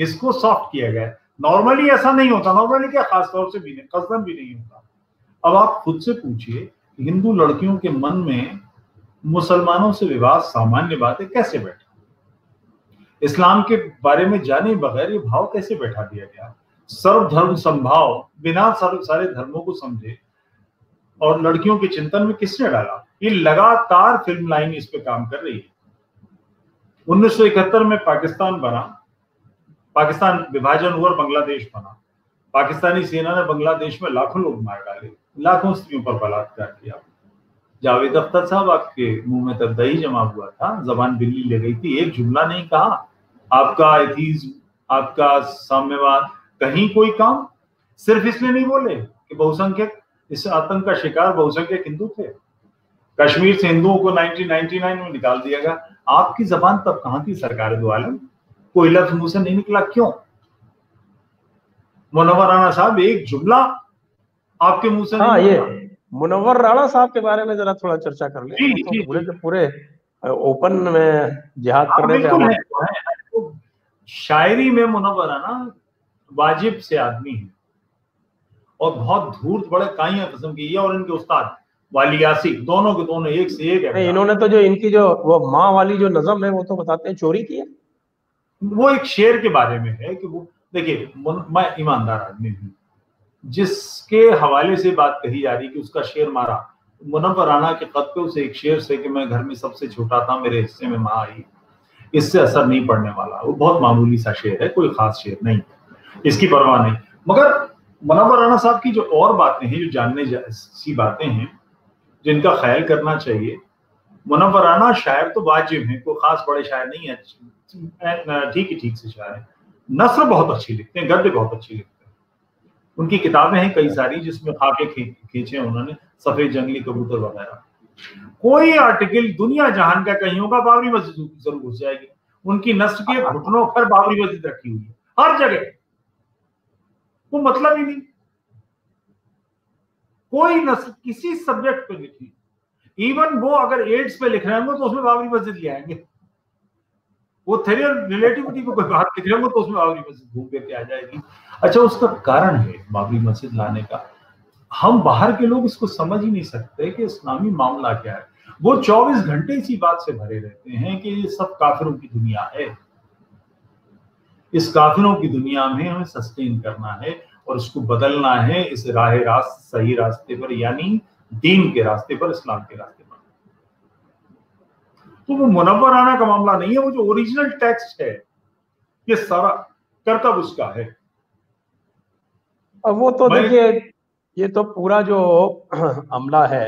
इसको सॉफ्ट किया गया नॉर्मली ऐसा नहीं होता। नॉर्मली क्या? खास तौर से भी नहीं कसदन भी नहीं होता। अब आप खुद से पूछिए, हिंदू लड़कियों के मन में मुसलमानों से विवाह सामान्य बात है कैसे बैठा? इस्लाम के बारे में जाने बगैर ये भाव कैसे बैठा दिया गया? सर्वधर्म संभाव, बिना सर्व सारे धर्मों को समझे, और लड़कियों के चिंतन में किसने डाला? ये लगातार फ़िल्म लाइन इस पे काम कर रही है। 1971 में पाकिस्तान बना पाकिस्तान विभाजन हुआ और बांग्लादेश बना। पाकिस्तानी सेना ने बांग्लादेश में लाखों लोग मार डाले, लाखों स्त्रियों पर बलात्कार किया। जावेद अख्तर साहब, आपके मुँह में तब दही जमा हुआ था, जबान बिल्ली ले गई थी, एक जुमला नहीं कहा। आपका एथीज, आपका साम्यवाद, कहीं कोई काम? सिर्फ़ इसलिए नहीं बोले कि बहुसंख्यक, इस आतंक का शिकार बहुसंख्यक हिंदू थे। कश्मीर से हिंदुओं को 1999 में निकाल दिया गया। आपकी जबान तब कहाँ थी, सरकार दो आलम? कोई लफ्ज मुँह से नहीं निकला क्यों? मुनवर राणा साहब एक जुमला आपके मुँह से हाँ ये मुनवर राणा साहब के बारे में जरा थोड़ा चर्चा कर ले। तो पूरे के पूरे ओपन में जिहाद हाँ, करने है, तो शायरी में मुनवर राणा वाजिब से आदमी है। और बहुत धूर्त बड़े काइया किस्म की ये और इनके उस्ताद वालियासी दोनों के दोनों एक से एक है इन्होंने तो जो इनकी जो वो माँ वाली जो नजम है वो तो बताते हैं चोरी की है। वो एक शेर के बारे में है कि वो, देखिए मैं ईमानदार आदमी हूँ। जिसके हवाले से बात कही जा रही कि उसका शेर मारा मुनव्वर राणा के खत पे उसे एक शेर से कि मैं घर में सबसे छोटा था, मेरे हिस्से में माँ आई, इससे असर नहीं पड़ने वाला। वो बहुत मामूली सा शेर है, कोई खास शेर नहीं, इसकी परवाह नहीं। मगर मुनव्वर राणा साहब की जो और बातें हैं, जो जानने जा- सी बातें हैं, जिनका ख्याल करना चाहिए मुनव्वर राणा शायर तो वाजिब है, कोई खास बड़े शायर नहीं है ठीक ही ठीक से शायर है। नस्र बहुत अच्छी लिखते हैं, गद्य बहुत अच्छी लिखते हैं। उनकी किताबें हैं कई सारी जिसमें खाके खींचे हैं उन्होंने, सफ़ेद जंगली कबूतर वगैरह। कोई आर्टिकल दुनिया जहान का कहीं होगा, बाबरी मस्जिद ज़रूर घुस जाएगी। उनकी नस्ल के घुटनों पर बाबरी मस्जिद रखी हुई है, हर जगह। वो मतलब ही नहीं। कोई नस्ल किसी सब्जेक्ट पे लिखी। इवन वो अगर एड्स पे लिख रहे होंगे तो उसमें बाबरी मस्जिद ले आएँगे। वो थेरी रिलेटिविटी को कोई बात होंगे तो उसमें बाबरी मस्जिद घूम करके आ जाएगी। अच्छा उसका कारण है बाबरी मस्जिद लाने का। हम बाहर के लोग इसको समझ ही नहीं सकते कि इस्लामी मामला क्या है। वो 24 घंटे इसी बात से भरे रहते हैं कि ये सब काफिरों की दुनिया है। इस काफिरों की दुनिया में हमें सस्टेन करना है और उसको बदलना है, इस राह रास्त सही रास्ते पर, यानी दीन के रास्ते पर, इस्लाम के रास्ते पर। तो वो मुनव्वर आना का मामला नहीं है वो जो ओरिजिनल टेक्स्ट है ये सारा कर्तव्य उसका है। अब वो तो देखिए ये तो पूरा जो *clears throat* अमला है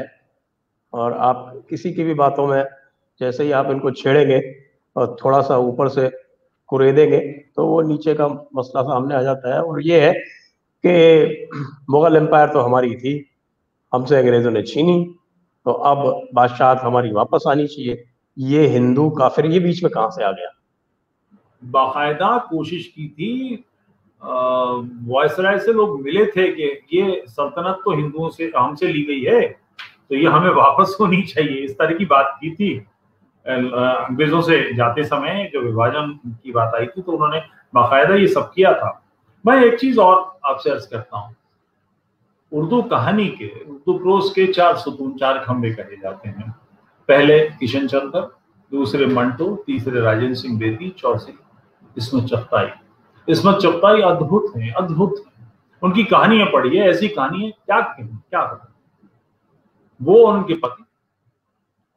और आप किसी की भी बातों में जैसे ही आप इनको छेड़ेंगे और थोड़ा सा ऊपर से कुरेदेंगे तो वो नीचे का मसला सामने आ जाता है। और ये है कि *clears throat* मुगल एम्पायर तो हमारी थी हमसे अंग्रेज़ों ने छीनी तो अब बादशाहत हमारी वापस आनी चाहिए। ये हिंदू काफिर ये बीच में कहाँ से आ गया? बाकायदा कोशिश की थी वॉयसराय से लोग मिले थे कि ये सल्तनत तो हिंदुओं से, हमसे ली गई है तो ये हमें वापस *laughs* होनी चाहिए। इस तरह की बात की थी। अंग्रेज़ों से जाते समय जो विभाजन की बात आई थी तो उन्होंने बाकायदा ये सब किया था। मैं एक चीज़ और आपसे अर्ज़ करता हूँ। उर्दू कहानी के, उर्दू प्रोज के चार सुतून चार खंबे कहे जाते हैं। पहले किशन चंद्र दूसरे मंटो, तीसरे राजेंद्र सिंह बेदी, चौथे इसमें चप्ताई इसमें चप्ताई अद्भुत है अद्भुत है। उनकी कहानियाँ पढ़िए, ऐसी कहानी है क्या कहें क्या कहें वो उनके पति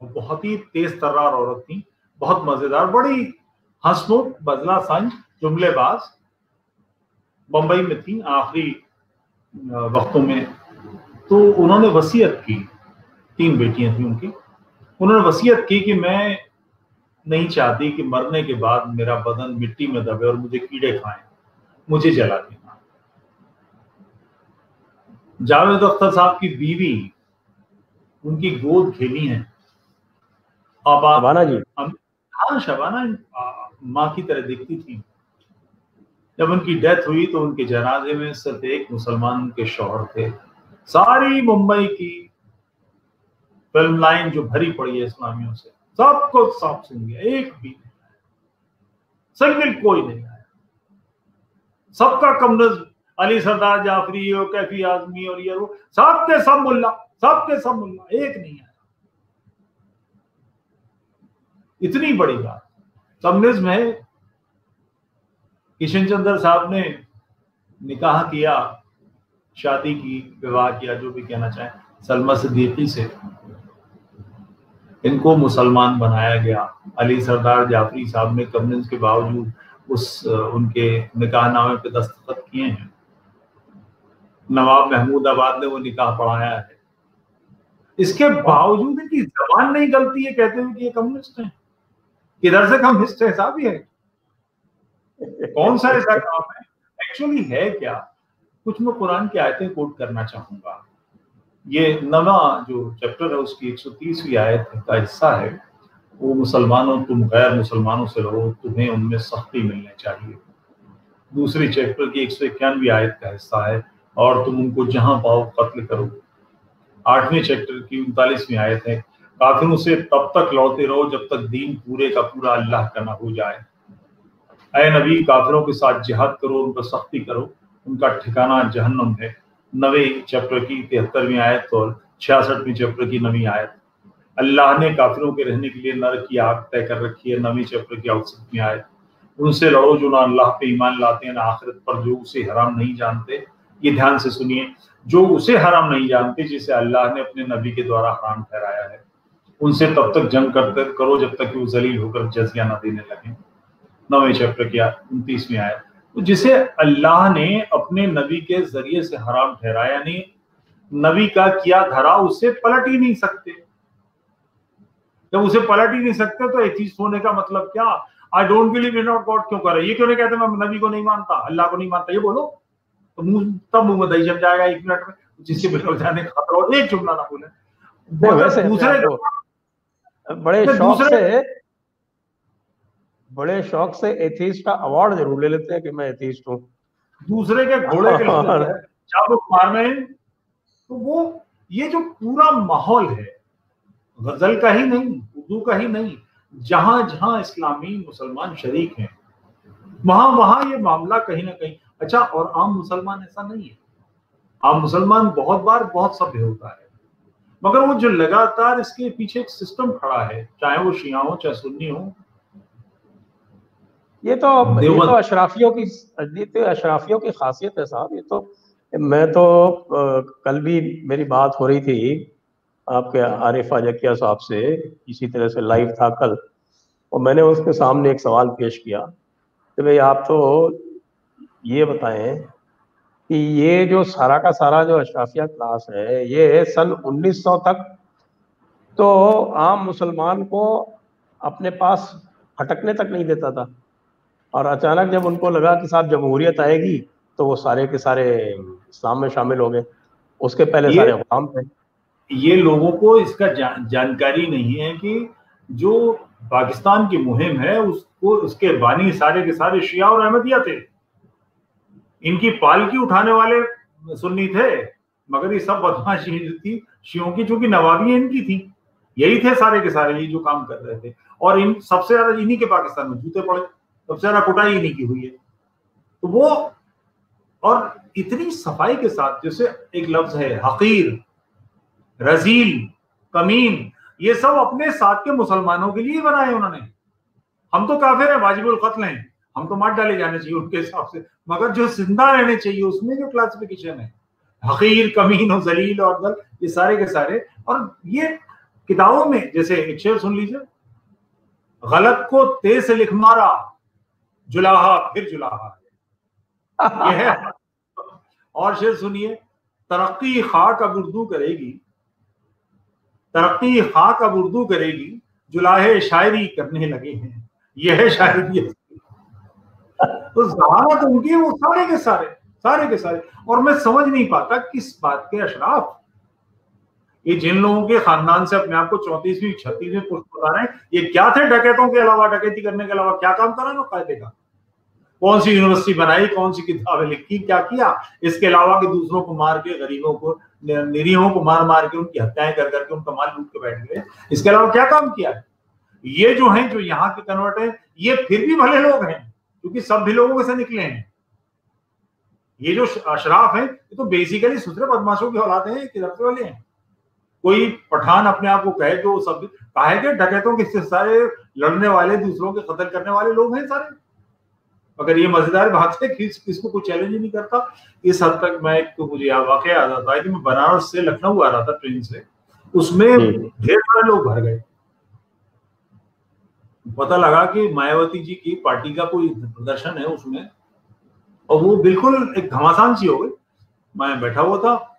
बहुत ही तेज तर्रार औरत थी, बहुत मज़ेदार, बड़ी हंसमुख, बदला संज जुमलेबाज, बंबई में थी आखिरी वक्तों में। तो उन्होंने वसीयत की, तीन बेटियाँ थी उनकी। उन्होंने वसीयत की कि मैं नहीं चाहती कि मरने के बाद मेरा बदन मिट्टी में दबे और मुझे कीड़े खाएँ मुझे जला देना जावेद अख्तर साहब की बीवी उनकी गोद खेली है। शबाना जी। हाँ शबाना माँ की तरह दिखती थी। जब उनकी डेथ हुई तो उनके जनाजे में सिर्फ़ एक मुसलमान उनके शौहर थे। सारी मुंबई की फ़िल्म लाइन जो भरी पड़ी है इस्लामियों से सबको सुन गया एक भी सिंगल कोई नहीं आया। सबका कम्युनिज्म, अली सरदार, जाफरी और कैफी, आजमी और ये वो, सबके सब मुल्ला, सबके सब मुल्ला, एक नहीं आया। इतनी बड़ी बात। कम्युनिज्म है। किशन चंद्र साहब ने निकाह किया, शादी की, विवाह किया, जो भी कहना चाहे, सलमा सिद्दीकी से। इनको मुसलमान बनाया गया। अली सरदार जाफरी साहब ने कम्युनिस्ट के बावजूद उस, उनके निकाह नामे पे दस्तखत किए हैं। नवाब महमूद आबाद ने वो निकाह पढ़ाया है। इसके बावजूद इनकी जबान नहीं गलती है, कहते हुए कि ये कम्युनिस्ट है। किधर से कम्युनिस्ट है, साहब है कौन सा ऐसा काम है? एक्चुअली है क्या? कुछ मैं कुरान की आयतें कोट करना चाहूँगा। ये नवा जो चैप्टर है, उसकी 130वीं आयत का हिस्सा है। वो मुसलमानों, तुम गैर मुसलमानों से रहो, तुम्हें उनमें सख्ती मिलनी चाहिए। दूसरी चैप्टर की एक सौ इक्यानवी आयत का हिस्सा है, और तुम उनको जहाँ पाओ कत्ल करो। आठवें चैप्टर की उनतालीसवीं आयत है, काफिरों से तब तक लौटे रहो जब तक दीन पूरे का पूरा अल्लाह का ना हो जाए। अय नबी, काफिरों के साथ जिहाद करो उन पर सख्ती करो, उनका ठिकाना जहन्नम है। नवे चैप्टर की तिहत्तरवीं आयत और छियासठवीं चैप्टर की नवी आयत। अल्लाह ने काफिरों के रहने के लिए नर की आग तय कर रखी है, नवी चैप्टर की अड़सठवीं आयत। उनसे लड़ो जो ना अल्लाह पे ईमान लाते हैं, ना आखिरत पर जो उसे हराम नहीं जानते। ये ध्यान से सुनिए, जो उसे हराम नहीं जानते, जिसे अल्लाह ने अपने नबी के द्वारा हराम ठहराया है। उनसे तब तक जंग करते, करो जब तक कि वो जलील होकर जजिया ना देने लगे। नवे चैप्टर की उनतीसवीं आयत। जिसे अल्लाह ने अपने नबी के ज़रिए से हराम ठहराया यानी नबी का किया धरा उसे पलट ही नहीं सकते। जब उसे पलट ही नहीं सकते तो एथीस्ट होने का मतलब क्या? I don't believe in not God क्यों करे ये क्यों नहीं कहते मैं नबी को नहीं मानता अल्लाह को नहीं मानता? ये बोलो। तो मुँह तब मुँह में दही जम जाएगा एक मिनट में जिससे बिल्कुल जाने का खतरा हो एक जुमला ना बोले। दूसरे बड़े शौक से बड़े शौक से एथीस्ट का अवार्ड ज़रूर ले लेते हैं कि मैं एथीस्ट हूँ। दूसरे के घोड़े के *laughs* में तो वो ये जो पूरा माहौल है गज़ल का ही नहीं उर्दू का ही नहीं जहाँ जहाँ इस्लामी मुसलमान शरीक हैं वहाँ वहाँ ये मामला कहीं ना कहीं अच्छा और आम मुसलमान ऐसा नहीं है। आम मुसलमान बहुत बार बहुत सभ्य होता है। मगर वो जो लगातार इसके पीछे एक सिस्टम खड़ा है चाहे वो शिया हो चाहे सुन्नी हो ये तो ये तो अशराफियों की ये तो अशराफियों की खासियत है साहब ये तो मैं तो कल भी मेरी बात हो रही थी आपके आरिफ आजकिया साहब से इसी तरह से लाइव था कल और मैंने उसके सामने एक सवाल पेश किया कि भाई आप तो ये बताएँ कि ये जो सारा का सारा जो अशराफिया क्लास है ये सन 1900 तक तो आम मुसलमान को अपने पास फटकने तक नहीं देता था। और अचानक जब उनको लगा कि साहब जमहूरियत आएगी तो वो सारे के सारे इस्लाम में शामिल हो गए। उसके पहले सारे अवाम थे। ये लोगों को इसका जा, जानकारी नहीं है कि जो पाकिस्तान की मुहिम है उसको उसके बानी सारे के सारे शिया और अहमदिया थे। इनकी पालकी उठाने वाले सुन्नी थे मगर ये सब बदमाशी थी। शियों की चूँकि नवाबी इनकी थी। यही थे सारे के सारे ये जो काम कर रहे थे। और इन सबसे ज़्यादा इन्हीं के पाकिस्तान में जूते पड़े। सबसे ज़्यादा कुटाई इन्हीं की हुई है। तो वो और इतनी सफ़ाई के साथ, जैसे एक लफ्ज है, हकीर, रजील, कमीन, ये सब अपने साथ के मुसलमानों के लिए बनाए उन्होंने। हम तो काफिर है, वाजिबुल कत्ल हैं। हम तो मार डाले जाने चाहिए उनके हिसाब से। मगर जो ज़िंदा रहने चाहिए, उसमें जो क्लासिफिकेशन है, हकीर, कमीन और जलील और दल, ये सारे के सारे। और ये किताबों में, जैसे एक शेर सुन लीजिए, गलत को तेज से लिख मारा जुलाहा, फिर जुलाहा। ये है। और शेर सुनिए, तरक्की खाक अब उर्दू करेगी। तरक्की खाक अब उर्दू करेगी, जुलाहे शायरी करने लगे हैं। यह शायरी। तो जहानत उनकी वो सारे के सारे सारे के सारे। और मैं समझ नहीं पाता किस बात के अशराफ ये जिन लोगों के खानदान से अपने आप को चौतीसवीं, छत्तीसवीं पुष्ट बता रहे हैं, ये क्या थे डकैतों के अलावा, डकैती करने के अलावा क्या काम करा ना कायदे का? कौन सी यूनिवर्सिटी बनाई, कौन सी किताबें लिखी, क्या किया? इसके अलावा कि दूसरों को मार के, गरीबों को निरीहों को मार मार के, उनकी हत्याएँ कर करके उनका माल लूट के बैठ गए। इसके अलावा क्या काम किया? ये जो है, जो यहाँ के कन्वर्ट है, ये फिर भी भले लोग हैं, क्योंकि सब भी लोगों से निकले हैं। ये जो अशराफ है, ये तो बेसिकली सुधरे बदमाशों की औलादे हैं किधर वाले हैं? कोई पठान अपने आप को कहे जो सब कहे के? डकैतों के सारे लड़ने वाले दूसरों के कत्ल करने वाले लोग हैं सारे। अगर ये मज़ेदार बात है कि इसको कोई चैलेंज ही नहीं करता। इस हद तक मैं एक तो मुझे वाकई याद आता है कि मैं बनारस से लखनऊ आ रहा था ट्रेन से। उसमें ढेर सारे लोग भर गए। पता लगा कि मायावती जी की पार्टी का कोई प्रदर्शन है उसमें। और वो बिल्कुल एक घमासान सी हो गई। मैं बैठा हुआ था।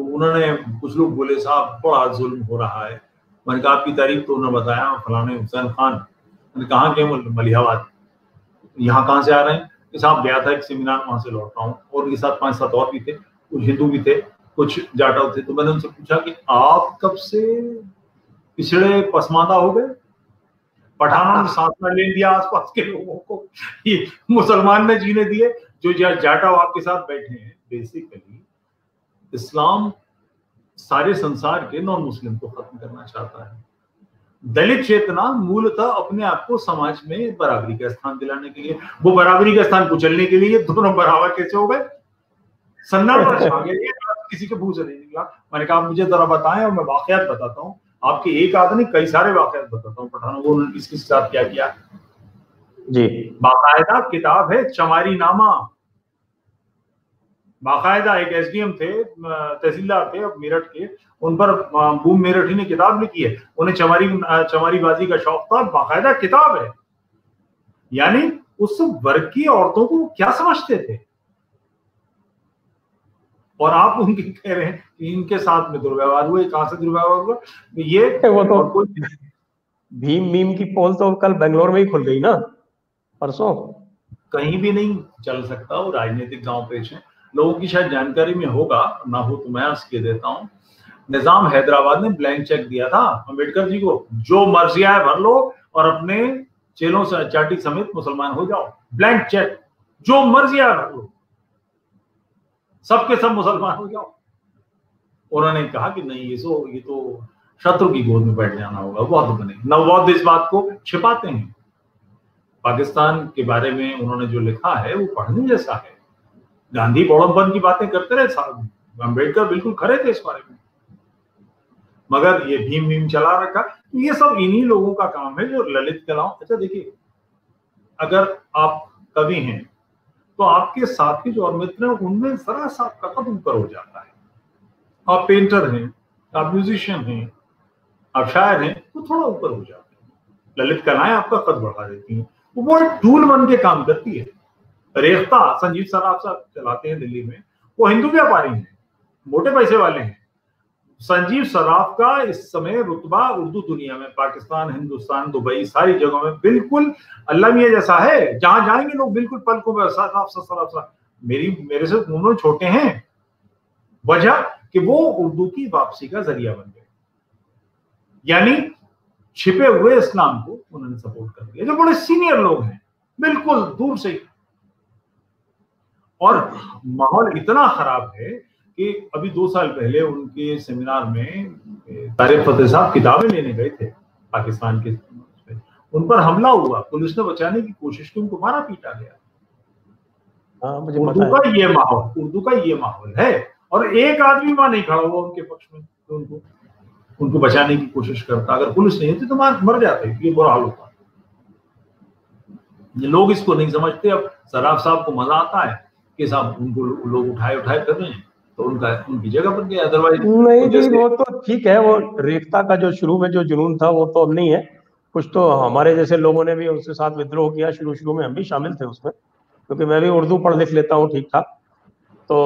तो उन्होंने कुछ लोग बोले साहब बड़ा जुल्म हो रहा है। मैंने कहा आपकी तारीफ़ तो उन्होंने बताया फलाने हुसैन खान। मैंने कहा के मलिहाबाद। यहाँ कहाँ से आ रहे हैं? कि साहब गया था एक सेमिनार वहाँ से लौट रहा हूँ। और उनके साथ पाँच सात और भी थे कुछ हिंदू भी थे कुछ जाटव थे। तो मैंने उनसे पूछा कि आप कब से पिछड़े पसमानदा हो गए? पठानों ने सांस में ले लिया आसपास के लोगों को ये मुसलमान ने जीने दिए जो जाटव आपके साथ बैठे हैं बेसिकली इस्लाम सारे संसार के नॉन मुस्लिम को खत्म करना चाहता है। दलित चेतना मूलतः अपने आप को समाज में बराबरी का स्थान दिलाने के लिए वो बराबरी का स्थान कुचलने के लिए दोनों बराबर कैसे हो गए? सन्नाटा *laughs* किसी के भूल से नहीं निकला। मैंने कहा मुझे जरा बताएँ और मैं वाकयात बताता हूँ। आपके एक आदमी कई सारे वाकयात बताता हूँ पठानों को उन्होंने किस किस साथ क्या किया? जी। बाकायदा किताब है चमारी नामा बाकायदा एक एसडीएम थे तहसीलदार थे मेरठ के। उन पर बूम मेरठी ने किताब लिखी है। उन्हें चमारी चमारी बाजी का शौक था बाकायदा किताब है। यानी उस वर्ग की औरतों को क्या समझते थे? और आप उनके कह रहे हैं कि इनके साथ में दुर्व्यवहार हुआ कहाँ से दुर्व्यवहार हुआ? ये वो तो भीम मीम की पोल तो कल बेंगलोर में ही खुल गई ना परसों। कहीं भी नहीं चल सकता वो राजनीतिक गाँव पेश है। लोगों की शायद जानकारी में होगा, ना हो तो मैं उसके देता हूँ। निज़ाम हैदराबाद ने ब्लैंक चेक दिया था अंबेडकर जी को, जो मर्ज़ी आए भर लो और अपने चेलों से चाटी समेत मुसलमान हो जाओ। ब्लैंक चेक जो मर्ज़ी आए भर लो, सबके सब मुसलमान हो जाओ। उन्होंने कहा कि नहीं, ये तो ये तो शत्रु की गोद में बैठ जाना होगा बौद्ध बने। नवबौद्ध इस बात को छिपाते हैं। पाकिस्तान के बारे में उन्होंने जो लिखा है, वो पढ़ने जैसा है। गांधी बौड़मपन की बातें करते रहे अंबेडकर बिल्कुल खड़े थे इस बारे में। मगर ये भीम भीम चला रखा। ये सब इन्हीं लोगों का काम है जो ललित कलाओं अच्छा देखिए, अगर आप कवि हैं तो आपके साथी जो और मित्र हैं, उनमें जरा सा आपका कद ऊपर हो जाता है। आप पेंटर हैं, आप म्यूजिशियन हैं, आप शायर हैं तो थोड़ा ऊपर हो जाते हैं। ललित कलाएँ आपका कद बढ़ा देती हैं। वो टूल बन के काम करती है। रेख्ता, संजीव सराफ साहब चलाते हैं दिल्ली में, वो हिंदू व्यापारी हैं, मोटे पैसे वाले हैं। संजीव सराफ का इस समय रुतबा उर्दू दुनिया में, पाकिस्तान, हिंदुस्तान, दुबई, सारी जगहों में बिल्कुल अल्लाह जैसा है, जहाँ जाएँगे लोग बिल्कुल पलकों में सराफ सराफ सराफ मेरी, मेरे से दोनों छोटे हैं, वजह कि वो उर्दू की वापसी का ज़रिया बन गए। यानी छिपे हुए इस्लाम को उन्होंने सपोर्ट कर दिया। जो बड़े सीनियर लोग हैं, बिल्कुल दूर से और माहौल इतना खराब है कि अभी दो साल पहले उनके सेमिनार में तारिक फतेह साहब किताबें लेने गए थे पाकिस्तान के उन पर हमला हुआ। पुलिस ने बचाने की कोशिश की उनको मारा पीटा गया। हाँ, उर्दू का ये माहौल उर्दू का ये माहौल है। और एक आदमी वहाँ नहीं खड़ा हुआ उनके पक्ष में तो उनको उनको बचाने की कोशिश करता। अगर पुलिस नहीं होती तो मार मर जाते ये बुरा हाल होता। लोग इसको नहीं समझते। अब सराफ साहब को मज़ा आता है। कि साहब उनको लोग उठाए उठाए कर रहे हैं तो उनका उनकी जगह पर गया अदरवाइज़ नहीं जी वो तो ठीक है वो रेखता का जो शुरू में जो जुनून था वो तो अब नहीं है। कुछ तो हमारे जैसे लोगों ने भी उसके साथ विद्रोह किया शुरू शुरू में हम भी शामिल थे उसमें क्योंकि मैं भी उर्दू पढ़ लिख लेता हूँ ठीक ठाक। तो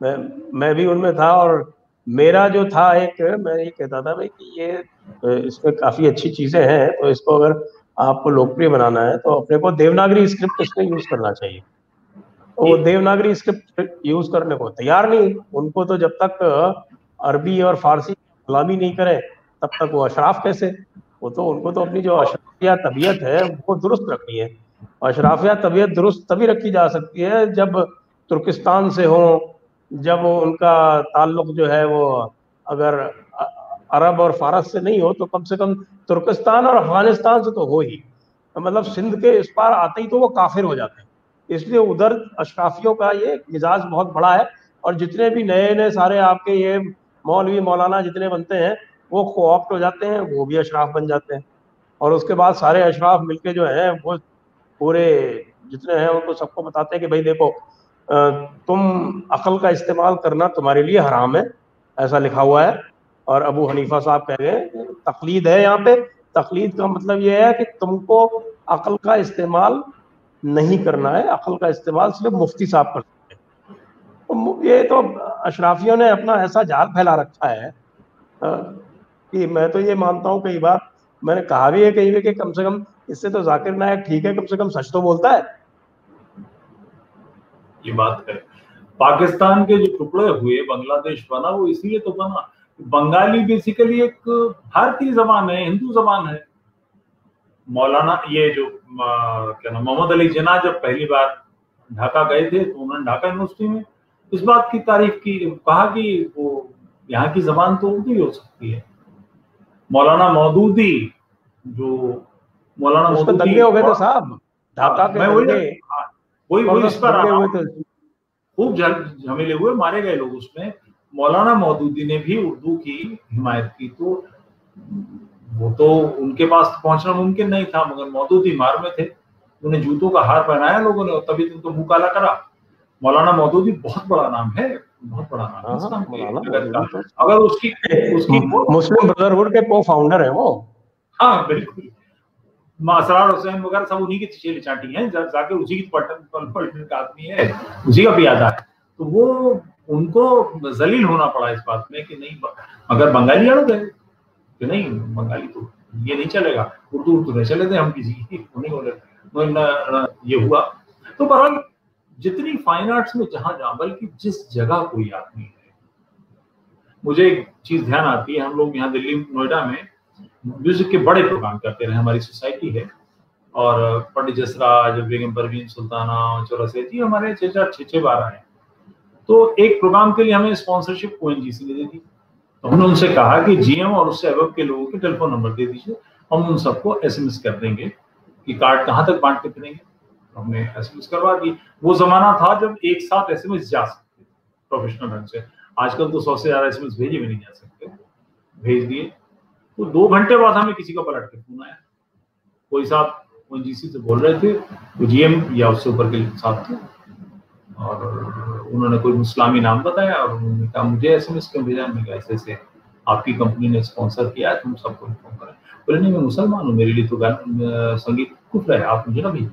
मैं मैं भी उनमें था और मेरा जो था एक मैं ये कहता था भाई कि ये इसमें काफ़ी अच्छी चीज़ें हैं तो इसको अगर आपको लोकप्रिय बनाना है तो अपने को देवनागरी स्क्रिप्ट इसमें यूज़ करना चाहिए। वो देवनागरी स्क्रिप्ट यूज़ करने को तैयार नहीं उनको तो जब तक अरबी और फारसी गुलामी नहीं करें तब तक वो अशराफ कैसे? वो तो उनको तो अपनी जो अशराफिया तबीयत है वो दुरुस्त रखनी है। अशराफिया तबीयत दुरुस्त तभी रखी जा सकती है जब तुर्किस्तान से हो जब उनका ताल्लुक जो है वो अगर अरब और फारस से नहीं हो तो कम से कम तुर्किस्तान और अफ़गानिस्तान से तो हो ही। तो मतलब सिंध के इस पार आते ही तो वो काफिर हो जाते हैं। इसलिए उधर अशराफियों का ये मिजाज बहुत बड़ा है और जितने भी नए नए सारे आपके ये मौलवी मौलाना जितने बनते हैं, वो कोऑप्ट हो जाते हैं, वो भी अशराफ बन जाते हैं। और उसके बाद सारे अशराफ मिलके जो है, वो पूरे जितने हैं, उनको सबको बताते हैं कि भाई देखो तुम अकल का इस्तेमाल करना तुम्हारे लिए हराम है, ऐसा लिखा हुआ है। और अबू हनीफा साहब कह रहे हैं, तकलीद है यहाँ पे। तकलीद का मतलब ये है कि तुमको अकल का इस्तेमाल नहीं करना है, अकल का इस्तेमाल सिर्फ़ मुफ्ती साहब कर सकते हैं। तो ये तो अशराफियों ने अपना ऐसा जाल फैला रखा है कि मैं तो ये मानता हूँ कई बार, मैंने कहा भी है कहीं भी कि कम से कम इससे तो जाकिर नायक ठीक है, कम से कम सच तो बोलता है। ये बात है। पाकिस्तान के जो टुकड़े हुए बांग्लादेश बना वो इसीलिए तो बना बंगाली बेसिकली एक भारतीय जबान है, हिंदू जबान है। मौलाना ये जो क्या नाम मोहम्मद अली जिना जब पहली बार ढाका गए थे तो उन्होंने ढाका यूनिवर्सिटी में इस बात की तारीफ़ की कहा कि वो यहाँ की जबान तो उर्दू ही हो सकती है। मौलाना मौदूदी जो मौलाना मौदूदी हो गए थे साहब ढाका के वही हाँ, वही वही इस पर खूब झमेले हुए मारे गए लोग उसमें। मौलाना मौदूदी ने भी उर्दू की हिमायत की तो वो तो उनके पास पहुँचना मुमकिन नहीं था मगर मौदूदी मार में थे। उन्हें जूतों का हार पहनाया लोगों ने तभी तो उनको मुँह काला करा। मौलाना मौदूदी बहुत बड़ा नाम है बहुत बड़ा नाम है हाँ, अगर उसकी उसकी मुस्लिम ब्रदरहुड के को फाउंडर है वो। हाँ बिल्कुल। असरार हुसैन वगैरह सब उन्हीं की चेले चाटी हैं जाके उसी की पलटन पलटन का आदमी है उसी का भी याद है तो वो उनको जलील होना पड़ा इस बात में कि नहीं अगर बंगाली अड़ गए कि नहीं, बंगाली तो ये नहीं चलेगा। उर्दू उर्दू नहीं चले थे हम किसी की नहीं बोले तो ये हुआ। तो बहरहाल, जितनी फाइन आर्ट्स में जहाँ जहाँ बल्कि जिस जगह कोई आदमी है, मुझे एक चीज़ ध्यान आती है, हम लोग यहाँ दिल्ली, नोएडा में म्यूज़िक के बड़े प्रोग्राम करते रहे, हमारी सोसाइटी है। और पंडित जसराज बेगम परवीन, सुल्ताना चौरसे जी, हमारे छह चार छह छह बार आए तो एक प्रोग्राम के लिए हमें स्पॉन्सरशिप ओ ने दी तो हमने उनसे कहा कि जीएम और उससे अब के लोगों के टेलीफोन नंबर दे दीजिए। हम उन सबको एसएमएस कर देंगे कि कार्ड कहाँ तक बांट के फिरेंगे। तो हमने एसएमएस करवा दी। वो जमाना था जब एक साथ एसएमएस जा सकते प्रोफेशनल ढंग से। आजकल तो सौ से ज़्यादा एसएमएस भेजे भी नहीं जा सकते। भेज दिए। तो दो घंटे बाद हमें किसी का पलट के फ़ोन आया। कोई साहब जीसी से बोल रहे थे, वो जीएम या उससे ऊपर के साथ थे। और उन्होंने कोई मुस्लामी नाम बताया और उन्होंने कहा मुझे एस एम एस क्यों भेजा? कहा ऐसे ऐसे आपकी कंपनी ने स्पॉन्सर किया है तुम सबको इन्फॉर्म करें। बोले नहीं मैं मुसलमान हूँ मेरे लिए तो संगीत कुफर है आप मुझे ना भेजिए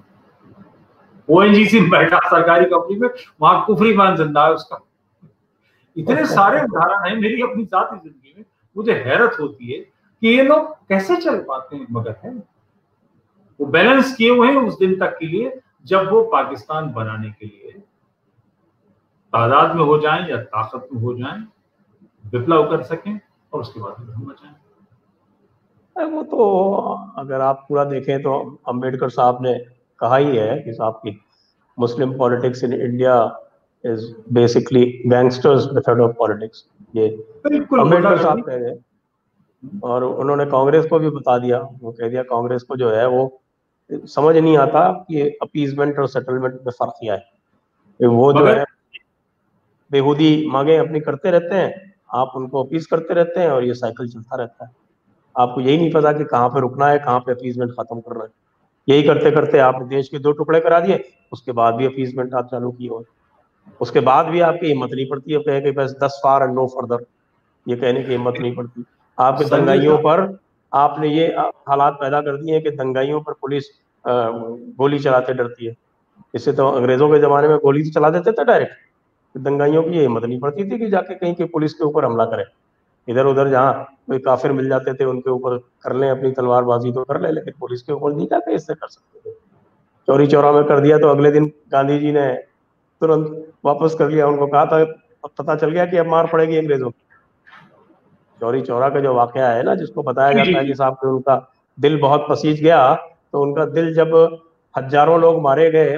ओ एन जी सी बैठा सरकारी कंपनी में वहाँ कुफरी मान ज़िंदा है उसका। इतने सारे उदाहरण है मेरी अपनी जाती ज़िंदगी में मुझे हैरत होती है कि ये लोग कैसे चल पाते हैं मगर है वो बैलेंस किए हुए हैं उस दिन तक के लिए जब वो पाकिस्तान बनाने के लिए तादाद में हो जाएँ या ताकत में हो जाएँ विप्लव कर सकें और उसके बाद हम बचाएँ। वो तो अगर आप पूरा देखें तो अंबेडकर साहब ने कहा ही है कि साहब की Muslim politics in India is basically gangsters method of politics ये अंबेडकर साहब कह रहे और उन्होंने कांग्रेस को भी बता दिया। वो कह दिया कांग्रेस को जो है वो समझ नहीं आता कि अपीजमेंट और सेटलमेंट में फ़र्क क्या है। वो जो है बेहूदी मांगे अपनी करते रहते हैं आप उनको अपीज करते रहते हैं और ये साइकिल चलता रहता है। आपको यही नहीं पता कि कहाँ पे रुकना है कहाँ पे अपीजमेंट खत्म करना है। यही करते करते आपने देश के दो टुकड़े करा दिए उसके बाद भी अपीजमेंट आप चालू की हो उसके बाद भी आपकी हिम्मत नहीं पड़ती है कहे कि बस दस फार एंड नो फर्दर ये कहने की हिम्मत नहीं पड़ती। आपके दंगाइयों पर आपने ये हालात पैदा कर दिए हैं कि दंगाइयों पर पुलिस गोली चलाते डरती है। इससे तो अंग्रेज़ों के जमाने में गोली तो चला देते थे डायरेक्ट दंगाइयों की हिम्मत नहीं पड़ती थी कि जाके कहीं के पुलिस के ऊपर हमला करें। इधर उधर जहाँ कोई काफिर मिल जाते थे उनके ऊपर कर लें अपनी तलवारबाजी तो कर ले लेकिन पुलिस के ऊपर नहीं जाते इससे कर सकते थे। चौरी चौरा में कर दिया तो अगले दिन गांधी जी ने तुरंत वापस कर लिया। उनको कहा था पता चल गया कि अब मार पड़ेगी अंग्रेज़ों की। चौरी चौरा का जो वाक़ है ना जिसको बताया जाता है कि साहब उनका दिल बहुत पसीज गया तो उनका दिल जब हज़ारों लोग मारे गए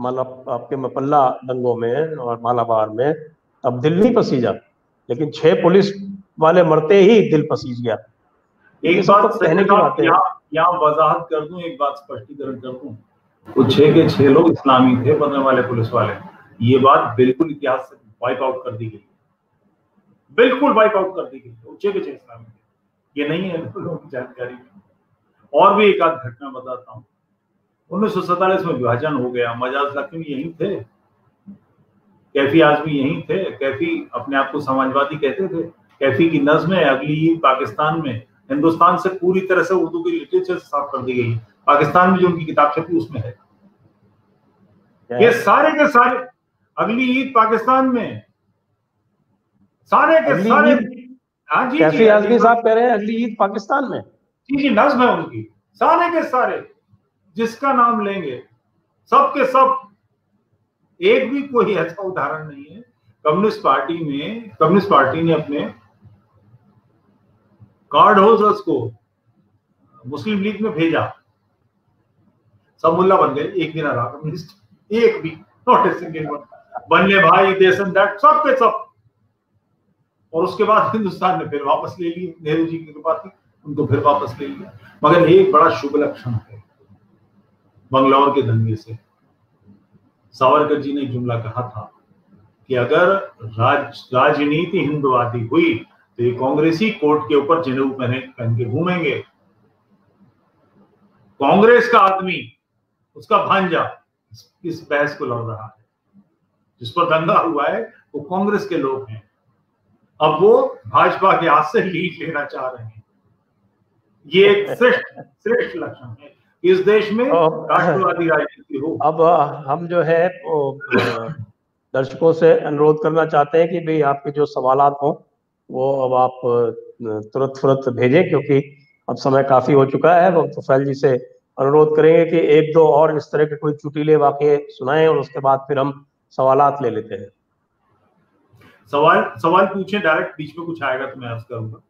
मतलब आपके मपल्ला दंगों में और मालाबार में तब दिल नहीं पसीजा। लेकिन छह पुलिस वाले मरते ही दिल पसीज गया। एक बात तो कहने की बात है। यहाँ वजाहत कर दूँ एक बात स्पष्टीकरण कर दूँ। वो छह के छह लोग इस्लामी थे बनने वाले पुलिस वाले। ये बात बिल्कुल इतिहास से वाइप आउट कर दी गई। बिल्कुल वाइप आउट कर दी गई। छह के छह इस्लामी थे। ये नहीं है लोगों की जानकारी और भी एक आध घटना बताता हूँ। उन्नीस में विभाजन हो गया। मजाज लक्ष्मी यही थे। कैफी आजमी यही थे। कैफी अपने आप को समाजवादी कहते थे। कैफी की नज्म अगली ईद पाकिस्तान में हिंदुस्तान से पूरी तरह से उर्दू की लिटरेचर साफ़ कर दी गई। पाकिस्तान में जो उनकी किताब छपी उसमें है। ये सारे के सारे अगली ईद पाकिस्तान में। सारे के सारे हाँ जी कैफी आजमी साहब कह रहे हैं अगली ईद पाकिस्तान में। जी जी नज्म है उनकी। सारे के सारे। जिसका नाम लेंगे सब के सब एक भी कोई ऐसा उदाहरण नहीं है। कम्युनिस्ट पार्टी में, कम्युनिस्ट पार्टी ने अपने कार्ड होल्डर्स को मुस्लिम लीग में भेजा। सब मुल्ला बन गए, एक भी ना रहा कम्युनिस्ट, एक भी, नॉट ए सिंगल वन। बनने भाई, देश एंड दैट सब के सब। और उसके बाद हिंदुस्तान ने फिर वापस ले लिए, नेहरू जी की कृपा थी, उनको फिर वापस ले लिया। मगर एक बड़ा शुभ लक्षण है। बंगलौर के दंगे से। सावरकर जी ने जुमला कहा था कि अगर राज, राजनीति हिंदुवादी हुई तो ये कांग्रेसी कोर्ट के ऊपर जनेऊ पहने पहन के घूमेंगे। कांग्रेस का आदमी, उसका भांजा इस बहस को लड़ रहा है। जिस पर दंगा हुआ है, वो कांग्रेस के लोग हैं। अब वो भाजपा के हाथ से लीड लेना चाह रहे हैं। ये एक श्रेष्ठ श्रेष्ठ लक्षण है। इस देश में राष्ट्रवादी राजनीति हो। अब हम जो है दर्शकों से अनुरोध करना चाहते हैं कि भाई आपके जो सवाल हों वो अब आप तुरंत तुरंत भेजें क्योंकि अब समय काफ़ी हो चुका है। वो तो फैल जी से अनुरोध करेंगे कि एक दो और इस तरह के कोई चुटीले वाक्य सुनाएँ और उसके बाद फिर हम सवालात ले लेते हैं। सवाल सवाल पूछे डायरेक्ट बीच में कुछ आएगा तो मैं अर्ज़ करूँगा।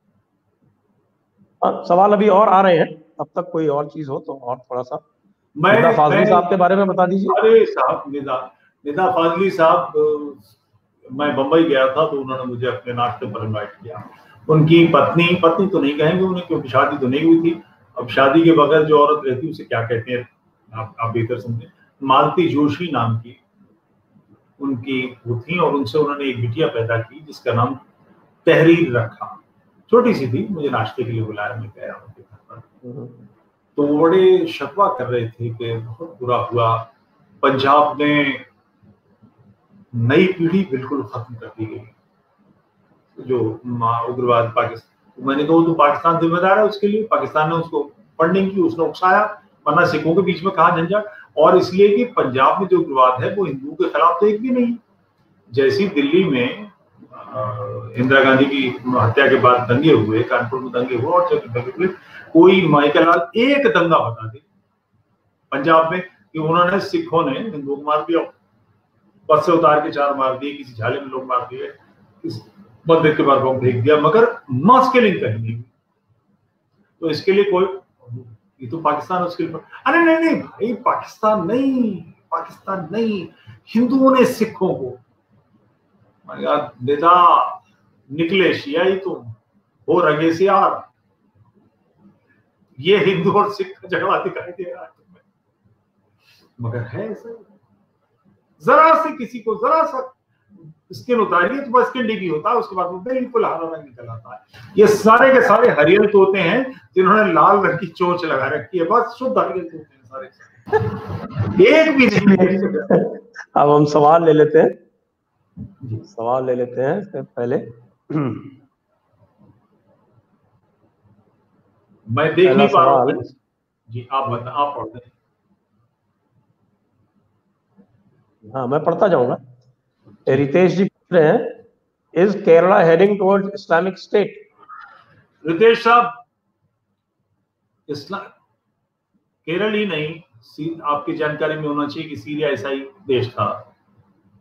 हाँ, सवाल अभी और आ रहे हैं। अब तक कोई और चीज़ हो तो और थोड़ा सा मैं फाजली साहब के बारे में बता दीजिए। अरे साहब निदा निदा फाजली साहब मैं बंबई गया था तो उन्होंने मुझे अपने नाश्ते पर इनवाइट किया। उनकी पत्नी पत्नी तो नहीं कहेंगे उन्हें क्योंकि शादी तो नहीं हुई थी। अब शादी के बगैर जो औरत रहती है उसे क्या कहते हैं? आप आप बेहतर समझे। मालती जोशी नाम की उनकी वो थी और उनसे उन्होंने एक बिटिया पैदा की जिसका नाम तहरीर रखा। छोटी सी थी, मुझे नाश्ते के लिए बुलाया, मैं गया उनके घर पर। तो वो बड़े शकवा कर रहे थे कि बहुत बुरा हुआ। पंजाब में नई पीढ़ी बिल्कुल खत्म कर दी गई। जो उग्रवाद पाकिस्तान मैंने कहा तो पाकिस्तान जिम्मेदार है उसके लिए, पाकिस्तान ने उसको फंडिंग की, उसने उकसाया। वरना सिखों के बीच में कहा झंझट। और इसलिए कि पंजाब में जो उग्रवाद है, वो हिंदुओं के खिलाफ तो एक भी नहीं। जैसी दिल्ली में इंदिरा गांधी की हत्या के बाद दंगे हुए, कानपुर में दंगे हुए और दंगे हुए। कोई माइकलाल एक दंगा बता दे पंजाब में कि उन्होंने सिखों ने को मार दिया, बस से उतार के चार मार दिए, किसी झाले में लोग मार दिए, इस मंदिर के बाद बम फेंक दिया, मगर मास किलिंग कहीं नहीं तो इसके लिए कोई, ये तो पाकिस्तान उसके लिए। अरे नहीं नहीं भाई, पाकिस्तान नहीं पाकिस्तान नहीं, हिंदुओं ने सिखों को नेता निकले शियाई तुम, हो रगे से ये हिंदू और सिख का झगड़ा दिखाई दे रहा है तुम्हें। मगर है ऐसा जरा से किसी को, जरा सा स्किन उतारिए तो बस स्किन डिगी होता है, उसके बाद बिल्कुल हरा रंग निकल आता है। ये सारे के सारे हरियल तोते हैं, जिन्होंने लाल रंग की चोच लगा रखी है, बस शुद्ध हरियल तोते हैं सारे एक भी नहीं अब हम सवाल ले लेते हैं। सवाल ले लेते हैं पहले। मैं देख नहीं पा रहा हूँ। जी आप बता आप पढ़ दें हाँ। मैं पढ़ता जाऊँगा। रितेश जी पूछ रहे हैं is Kerala heading towards Islamic State Ritesh साहब इस्लाम केरल ही नहीं आपकी जानकारी में होना चाहिए कि सीरिया ऐसा ही देश था।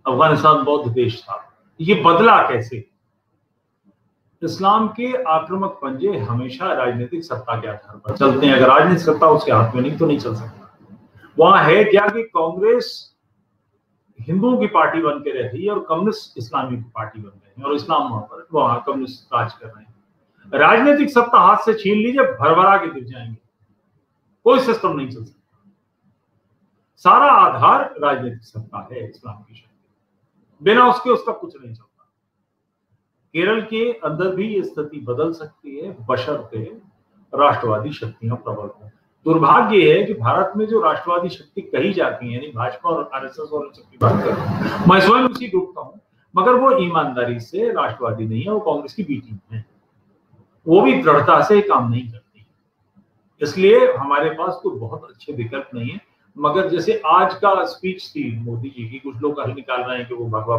अफ़गानिस्तान बौद्ध देश था। ये बदला कैसे? इस्लाम के आक्रमक पंजे हमेशा राजनीतिक सत्ता के आधार पर चलते हैं। अगर राजनीतिक सत्ता उसके हाथ में नहीं तो नहीं चल सकता। वहाँ है क्या कि कांग्रेस हिंदुओं की पार्टी बन के रहती है और कम्युनिस्ट इस्लामी की पार्टी बन गए हैं और इस्लाम वहाँ पर, वहाँ कम्युनिस्ट राज कर रहे हैं। राजनीतिक सत्ता हाथ से छीन लीजिए, भरभरा के गिर जाएँगे। कोई सिस्टम नहीं चल सकता। सारा आधार राजनीतिक सत्ता है इस्लाम की बिना उसके उसका कुछ नहीं चलता। केरल के अंदर भी ये स्थिति बदल सकती है, बशर्ते राष्ट्रवादी शक्तियाँ प्रबल हों। दुर्भाग्य है कि भारत में जो राष्ट्रवादी शक्ति कही जाती है, यानी भाजपा और आरएसएस और सबकी बात कर मैं स्वयं उसी का हूँ, मगर वो ईमानदारी से राष्ट्रवादी नहीं है, वो कांग्रेस की बी टीम है। वो भी दृढ़ता से काम नहीं करती। इसलिए हमारे पास कोई बहुत अच्छे विकल्प नहीं है। मगर जैसे आज का स्पीच थी, मोदी जी की, कुछ लोग निकाल रहे हैं कि वो भगवा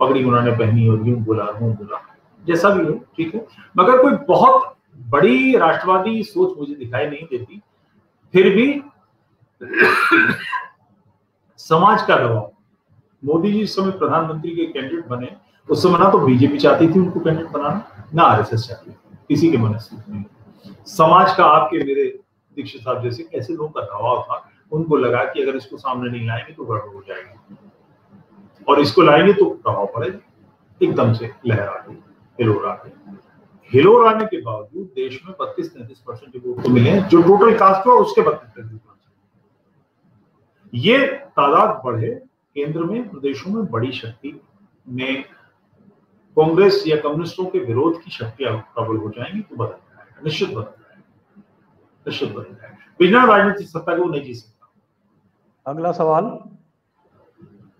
पगड़ी उन्होंने पहनी और यूँ बोला यूँ बोला। जैसा भी हो, ठीक है। मगर कोई बहुत बड़ी राष्ट्रवादी सोच मुझे दिखाई नहीं देती। फिर भी समाज का दबाव। मोदी जी इस समय प्रधानमंत्री के कैंडिडेट बने। उस समय ना तो बीजेपी चाहती थी उनको कैंडिडेट बनाना, ना आरएसएस चाहती थी। किसी के मन समाज का आपके मेरे दीक्षित साहब जैसे ऐसे लोगों का दबाव था उनको लगा कि अगर इसको सामने नहीं लाएँगे तो गड़बड़ हो जाएगी। और इसको लाएँगे तो प्रभाव पड़ेगा एकदम से लहर गई, हिलोर गई। के बावजूद देश में बत्तीस तैतीस परसेंट वोट तो मिले जो टोटल कास्ट हुआ, उसके बत्तीस तैतीस परसेंट। ये तादाद बढ़े, केंद्र में, प्रदेशों में बड़ी शक्ति में कांग्रेस या कम्युनिस्टों के विरोध की शक्तियाँ प्रबल हो जाएँगी तो बदल जाएगा, निश्चित बदल जाएगा, निश्चित बदल जाएगा। बिना राजनीतिक सत्ता के नहीं जी सकता। अगला सवाल,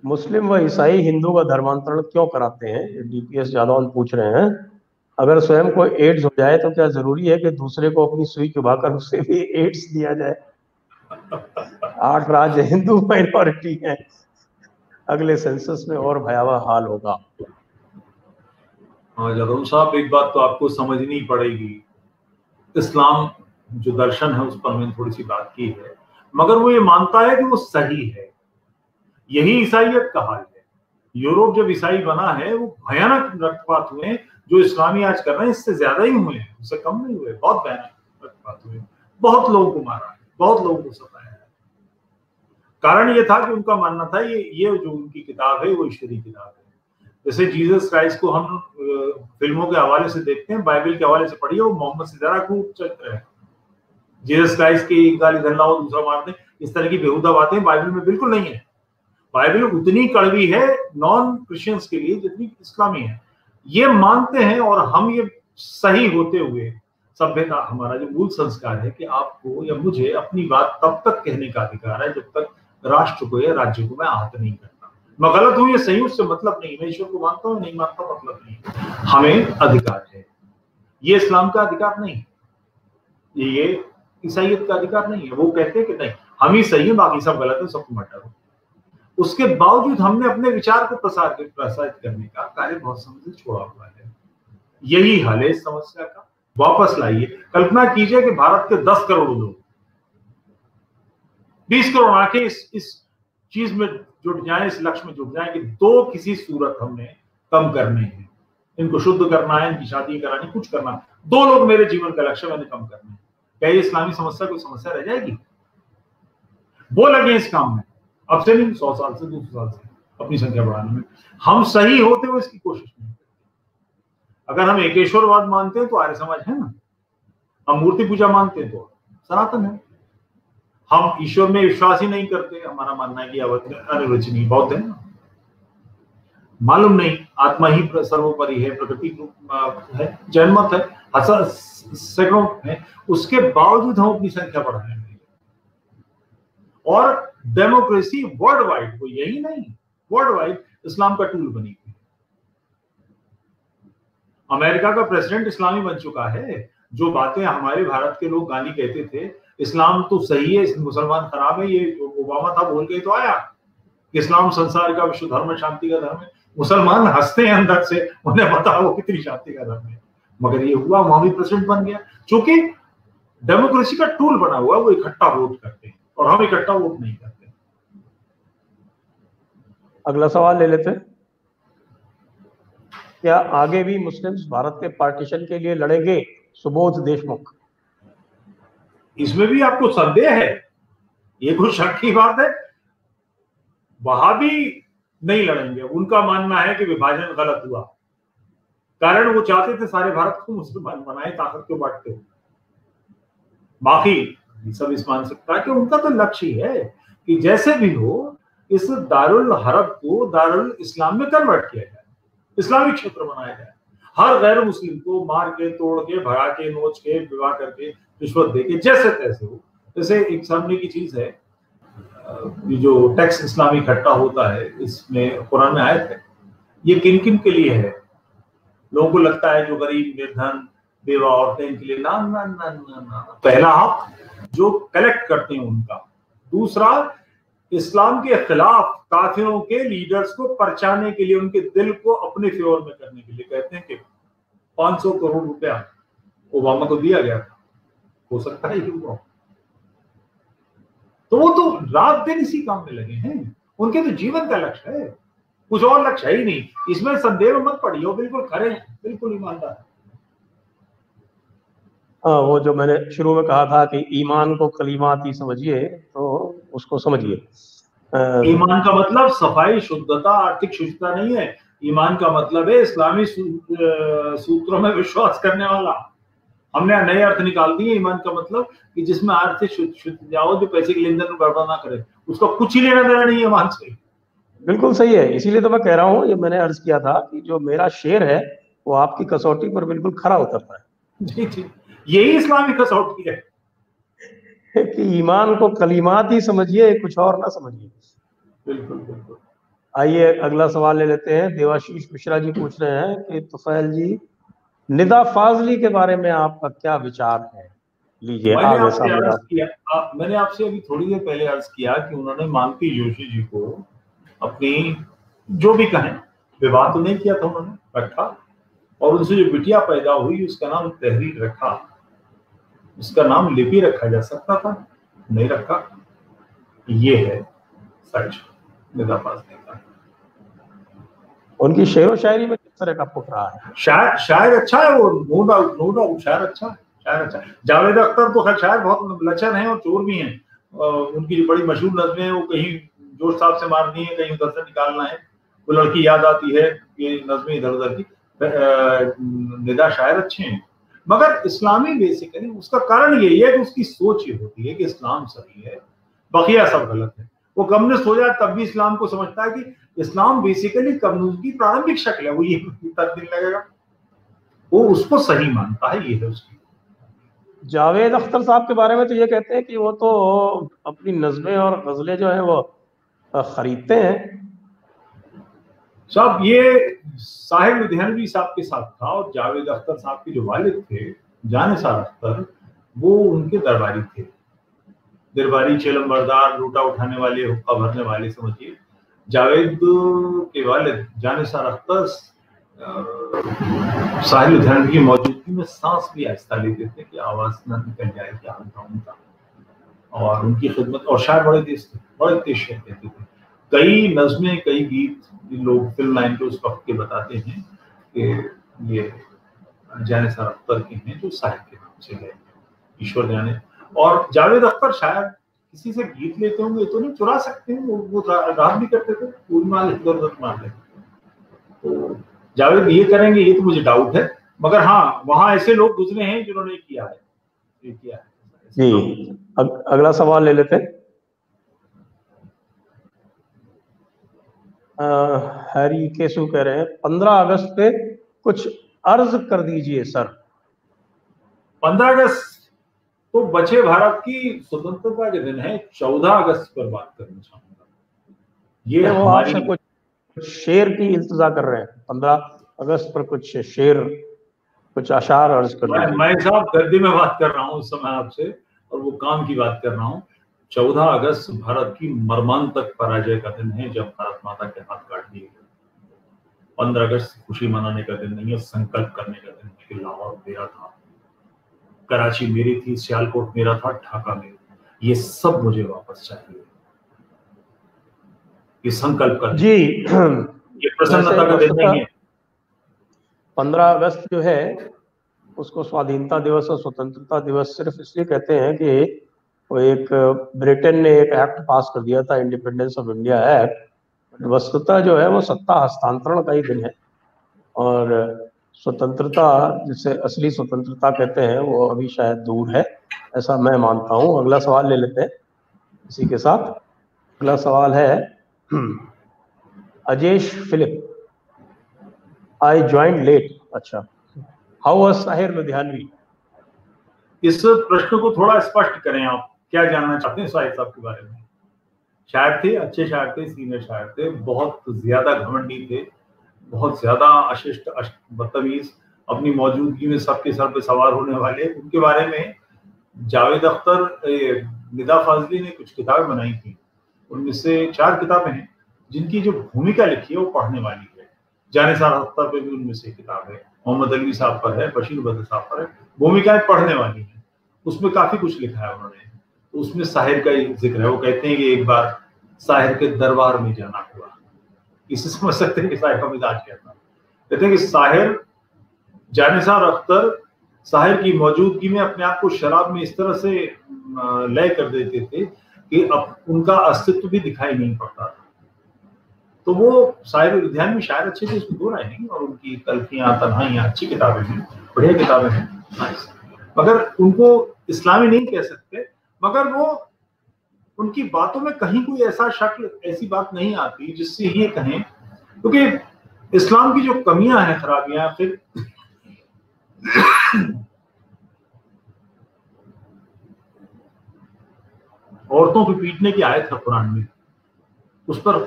मुस्लिम व ईसाई हिंदू का धर्मांतरण क्यों कराते हैं? डीपीएस जादव पूछ रहे हैं। अगर स्वयं को एड्स हो जाए तो क्या ज़रूरी है कि दूसरे को अपनी सुई चुबाकर उसे भी एड्स दिया जाए? आठ राज्य हिंदू माइनॉरिटी हैं। अगले सेंसस में और भयावह हाल होगा। हाँ जादव साहब, एक बात तो आपको समझनी पड़ेगी। इस्लाम जो दर्शन है, उस पर मैंने थोड़ी सी बात की है। मगर वो ये मानता है कि वो सही है। यही ईसाइयत का हाल है। यूरोप जब ईसाई बना है, वो भयानक रक्तपात हुए जो इस्लामी आज कर रहे हैं, इससे ज़्यादा ही हुए हैं, उससे कम नहीं हुए। बहुत भयानक रक्तपात हुए बहुत लोगों को मारा है, बहुत लोगों को सताया है। कारण ये था कि उनका मानना था, ये ये जो उनकी किताब है, वो ईश्वरी किताब है। जैसे जीसस क्राइस्ट को हम फ़िल्मों के हवाले से देखते हैं, बाइबल के हवाले से पढ़िए, वो मोहम्मद से खूब चरित्र है। जीसस क्राइस्ट की एक गाली धरना हो दूसरा मार दे इस तरह की बेहुदा बातें बाइबल में बिल्कुल नहीं है। बाइबल उतनी कड़वी है नॉन क्रिश्चियंस के लिए जितनी इस्लामी है। ये मानते हैं और हम ये सही होते हुए, सभ्यता हमारा जो मूल संस्कार है कि आपको या मुझे अपनी बात तब तक कहने का अधिकार है जब तक राष्ट्र को या राज्य को मैं आहत नहीं करता। मैं गलत हूँ या सही उससे मतलब नहीं। मैं ईश्वर को मानता हूँ, नहीं मानता मतलब नहीं। हमें अधिकार है। ये इस्लाम का अधिकार नहीं। ये ईसाइयत का अधिकार नहीं है। वो कहते हैं कि नहीं, हम ही सही है, बाकी सब गलत है सबको मत डरो। उसके बावजूद हमने अपने विचार को प्रसार प्रसारित करने का कार्य बहुत समय से छोड़ा हुआ है। यही हल है इस समस्या का। वापस लाइए। कल्पना कीजिए कि भारत के दस करोड़ लोग, बीस करोड़ आँखें इस इस चीज़ में जुट जाए, इस लक्ष्य में जुट जाए कि दो किसी सूरत हमने कम करने हैं। इनको शुद्ध करना है, इनकी शादी करानी, कुछ करना। दो लोग मेरे जीवन का लक्ष्य मैंने कम करना है। क्या ये इस्लामी समस्या कोई समस्या रह जाएगी? वो लगे इस काम में। अब से नहीं, सौ साल से, दो सौ साल से अपनी संख्या बढ़ाने में। हम सही होते हुए इसकी कोशिश नहीं करते। अगर हम एकेश्वरवाद मानते हैं तो आर्य समाज है ना? हम मूर्ति पूजा मानते हैं तो सनातन है। हम ईश्वर में विश्वास ही नहीं करते। हमारा मानना है कि अनिर्वचनीय बौद्ध है ना? मालूम नहीं, आत्मा ही सर्वोपरि है, प्रकृति है जन्मत है। सैकड़ों है, उसके बावजूद हम अपनी संख्या बढ़ाने में और डेमोक्रेसी वर्ल्ड वाइड को यही नहीं वर्ल्ड वाइड इस्लाम का टूल बनी हुई अमेरिका का प्रेसिडेंट इस्लामी बन चुका है, जो बातें हमारे भारत के लोग गाली कहते थे, इस्लाम तो सही है मुसलमान खराब है, ये ओबामा था, बोल के तो आया इस्लाम संसार का, विश्व धर्म शांति का धर्म है। मुसलमान हँसते हैं अंदर से, उन्हें पता वो कितनी शांति का धर्म है। मगर ये हुआ वहाँ भी प्रेसिडेंट बन गया क्योंकि डेमोक्रेसी का टूल बना हुआ वो इकट्ठा वोट करते हैं और हम इकट्ठा वोट नहीं करते। अगला सवाल ले लेते हैं। क्या आगे भी मुस्लिम्स भारत के पार्टीशन के लिए लड़ेंगे? सुबोध देशमुख। इसमें भी आपको संदेह है ये कुछ शक की बात है वहाँ भी नहीं लड़ेंगे। उनका मानना है कि विभाजन गलत हुआ। कारण वो चाहते थे सारे भारत को मुसलमान बनाए, ताकत क्यों बांटते हो? बाकी सब इस मानसिकता कि, उनका तो लक्ष्य ही है कि जैसे भी हो, इस दारुल हरब को दारुल इस्लाम में कन्वर्ट किया जाए इस्लामिक क्षेत्र बनाया जाए। हर गैर मुस्लिम को मार के, तोड़ के, भगा के, नोच के, विवाह करके रिश्वत दे के, जैसे तैसे हो। जैसे एक सामने की चीज़ है जो टैक्स इस्लामी इकट्ठा होता है, इसमें कुरान में आए थे ये किन किन के लिए है? लोगों को लगता है जो गरीब, निर्धन, बेवा औरतें इनके लिए, ना ना ना ना ना पहला हक जो कलेक्ट करते हैं उनका। दूसरा, इस्लाम के खिलाफ काफिरों के लीडर्स को परचाने के लिए, उनके दिल को अपने फेवर में करने के लिए कहते हैं कि 500 करोड़ रुपया ओबामा को दिया गया था। हो सकता है तो वो तो रात दिन इसी काम में लगे हैं। उनके तो जीवन का लक्ष्य है। कुछ और लक्ष्य है ही नहीं। इसमें संदेह मत पड़िए बिल्कुल खरे बिल्कुल ईमानदार। हाँ वो जो मैंने शुरू में कहा था कि ईमान को कलीमाती समझिए तो उसको समझिए। ईमान का मतलब सफ़ाई शुद्धता आर्थिक शुद्धता नहीं है। ईमान का मतलब है इस्लामी सूत्रों में विश्वास करने वाला। हमने नए अर्थ निकाल दिए ईमान का मतलब कि जिसमें आर्थिक शुद्ध जाओ जो पैसे के लेन देन गड़बड़ ना करे उसका कुछ ही लेना देना नहीं है ईमान से। बिल्कुल सही है। इसीलिए तो मैं कह रहा हूँ ये मैंने अर्ज़ किया था कि जो मेरा शेर है वो आपकी कसौटी पर बिल्कुल खरा उतरता है। यही इस्लामी कसौटी है। कि ईमान को कलीमात ही समझिए कुछ और ना समझिए। बिल्कुल बिल्कुल। आइए अगला सवाल ले लेते हैं। देवाशीष मिश्रा जी पूछ रहे हैं कि तुफैल जी निदा फाजली के बारे में आपका क्या विचार है? लीजिए मैंने आपसे मैंने आपसे अभी थोड़ी देर पहले अर्ज़ किया कि उन्होंने मानती जोशी जी को अपनी जो भी कहें विवाह तो नहीं किया था उन्होंने रखा। और उनसे जो बिटिया पैदा हुई उसका नाम तहरीर रखा। उसका नाम लिपि रखा जा सकता था नहीं रखा। ये है सच निदा फाजली का उनकी शेर शायरी में किस तरह का पुट रहा है? शायर शायर अच्छा है वो नो डाउट नो डाउट शायर अच्छा है शायर अच्छा है। जावेद अख्तर तो खैर शायर बहुत लचन है और चोर भी हैं। उनकी जो बड़ी मशहूर नजमें हैं वो कहीं ज़ोर साहब से मारनी है कहीं उधर से निकालना है। वो लड़की याद आती है ये नजमें इधर उधर की निदा शायर अच्छे हैं। मगर इस्लामी बेसिकली उसका कारण यही है कि उसकी सोच ये होती है कि इस्लाम सही है, बकिया सब गलत है। वो कम्युनिस्ट हो जाए, तब भी इस्लाम को समझता है कि इस्लाम बेसिकली कम्युनिज्म की प्रारंभिक शक्ल है, वो ये तक दिन लगेगा। वो उसको सही मानता है, ये है उसकी। जावेद अख्तर साहब के बारे में तो ये कहते हैं कि वो तो अपनी नज़में और गजलें जो है वो खरीदते हैं। साहब, ये साहिब लुधियानवी साहब के साथ था और जावेद अख्तर साहब के जो वालिद थे जानेसार अख्तर, वो उनके दरबारी थे। दरबारी चेलम बरदार लूटा उठाने वाले, हुक्का भरने वाले, समझिए। जावेद के वालिद जानेसार अख्तर साहिल लुधियानवी की मौजूदगी में सांस भी आहिस्ता लेते थे कि आवाज़ ना निकल जाए होता उनका और उनकी खिदमत, और शायर बड़े देश थे बड़े तेज शेर कहते थे कई नज़में, कई गीत लोग फ़िल्म लाइन के उस वक्त के बताते हैं कि ये जाने सर अख्तर के हैं जो साहिब के नाम से है, ईश्वर जाने। और जावेद अख्तर शायद किसी से गीत लेते होंगे तो नहीं चुरा सकते हैं, वो वो रात भी करते थे पूरी माल इधर उधर मार लेते तो जावेद ये करेंगे, ये तो मुझे डाउट है, मगर हाँ वहाँ ऐसे लोग गुजरे हैं जिन्होंने किया है, ये किया है। जी। अग, अगला सवाल ले लेते हैं। हैरी केसु कह रहे हैं पंद्रह अगस्त पे कुछ अर्ज़ कर दीजिए सर। पंद्रह अगस्त तो बचे भारत की स्वतंत्रता के दिन है चौदह अगस्त पर बात करना चाहूँगा। ये वो आपसे कुछ शेर की इंतज़ार कर रहे हैं। पंद्रह अगस्त पर कुछ शेर कुछ आशार अर्ज़ कर मैं, मैं साहब गर्दी में बात कर रहा हूँ उस समय आपसे। और वो काम की बात कर रहा हूँ। चौदह अगस्त भारत की मर्मांतक पराजय का दिन है जब भारत माता के हाथ काट दिए गए। पंद्रह अगस्त खुशी मनाने का दिन नहीं है संकल्प करने का दिन है लाहौर मेरा था। कराची मेरी थी सियालकोट मेरा था ढाका मेरा ये सब मुझे वापस चाहिए। ये संकल्प कर जी ये प्रसन्नता का दिन नहीं है। पंद्रह अगस्त जो है उसको स्वाधीनता दिवस और स्वतंत्रता दिवस सिर्फ़ इसलिए कहते हैं कि वो एक, ब्रिटेन ने एक एक्ट पास कर दिया था इंडिपेंडेंस ऑफ़ इंडिया एक्ट वस्तुतः जो है वो सत्ता हस्तांतरण का ही दिन है। और स्वतंत्रता, जिसे असली स्वतंत्रता कहते हैं, वो अभी शायद दूर है, ऐसा मैं मानता हूँ। अगला सवाल ले लेते हैं इसी के साथ। अगला सवाल है, Ajesh Philip I join late अच्छा। हाउ वाज साहिर लुधियानवी इस प्रश्न को थोड़ा स्पष्ट करें आप। क्या जानना चाहते हैं साहिर साहब के बारे में? शायर थे, अच्छे शायर थे सीनियर शायर थे, बहुत ज़्यादा घमंडी थे, बहुत ज़्यादा अशिष्ट बदतमीज, अपनी मौजूदगी में सबके सर पे सवार होने वाले। उनके बारे में जावेद अख्तर निदा फाजली ने कुछ किताबें बनाई थी। उनमें से चार किताबें हैं, जिनकी जो भूमिका लिखी है, वो पढ़ने वाली है। जाने सार हफ़्ता पे भी उनमें से किताब है। मोहम्मद अली साहब पर है, बशीर बदर साहब पर है। भूमिकाएँ पढ़ने वाली है। उसमें काफ़ी कुछ लिखा है उन्होंने। तो उसमें साहिर का ज़िक्र है, वो कहते हैं कि एक बार साहिर के दरबार में जाना हुआ। इसे समझ सकते हैं कि साहिर का मिजाज था। कहते हैं कि साहिर जानिसार अख्तर, साहिर की मौजूदगी में अपने आप को शराब में इस तरह से लय कर देते थे कि अब उनका अस्तित्व भी दिखाई नहीं पड़ता था। तो वो साहिर ध्यान में शायर अच्छे थे इसमें दो राय नहीं और उनकी तलफियाँ तनहाइयाँ, अच्छी किताबें हैं, बढ़िया किताबें हैं। मगर उनको इस्लामी नहीं कह सकते, मगर वो उनकी बातों में कहीं कोई ऐसा शक्ल ऐसी बात नहीं आती जिससे ये कहें, क्योंकि तो इस्लाम की जो कमियाँ हैं, खराबियाँ, फिर औरतों को पीटने की आयत है कुरान में, उस पर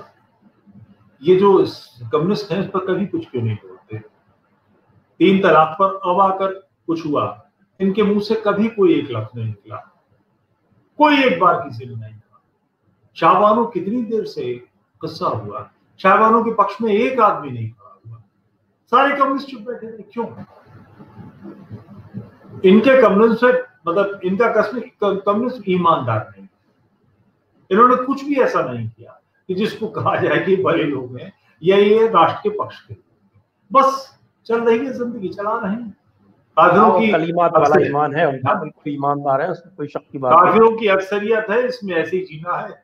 ये जो कम्युनिस्ट हैं उस पर कभी कुछ क्यों नहीं बोलते? तीन तलाक पर अब आकर कुछ हुआ। इनके मुँह से कभी कोई एक लफ्ज नहीं निकला। कोई एक बार किसी ने नहीं कहा। शाहबानो कितनी देर से किस्सा हुआ? शाहबानों के पक्ष में एक आदमी नहीं खड़ा हुआ। सारे कम्युनिस्ट चुप बैठे थे। क्यों? इनके कम्युनिस्ट से मतलब इनका कम्युनिस्ट ईमानदार नहीं। इन्होंने कुछ भी ऐसा नहीं किया। कि जिसको कहा जाए कि बड़े लोग हैं या ये राष्ट्र के पक्ष के बस चल रही है ज़िंदगी चला रहे हैं। काफिरों की कलीमात वाला ईमान है उनका हाँ। बिल्कुल ईमानदार है उसमें कोई शक की बात काफिरों की अक्सरियत है इसमें ऐसे ही जीना है।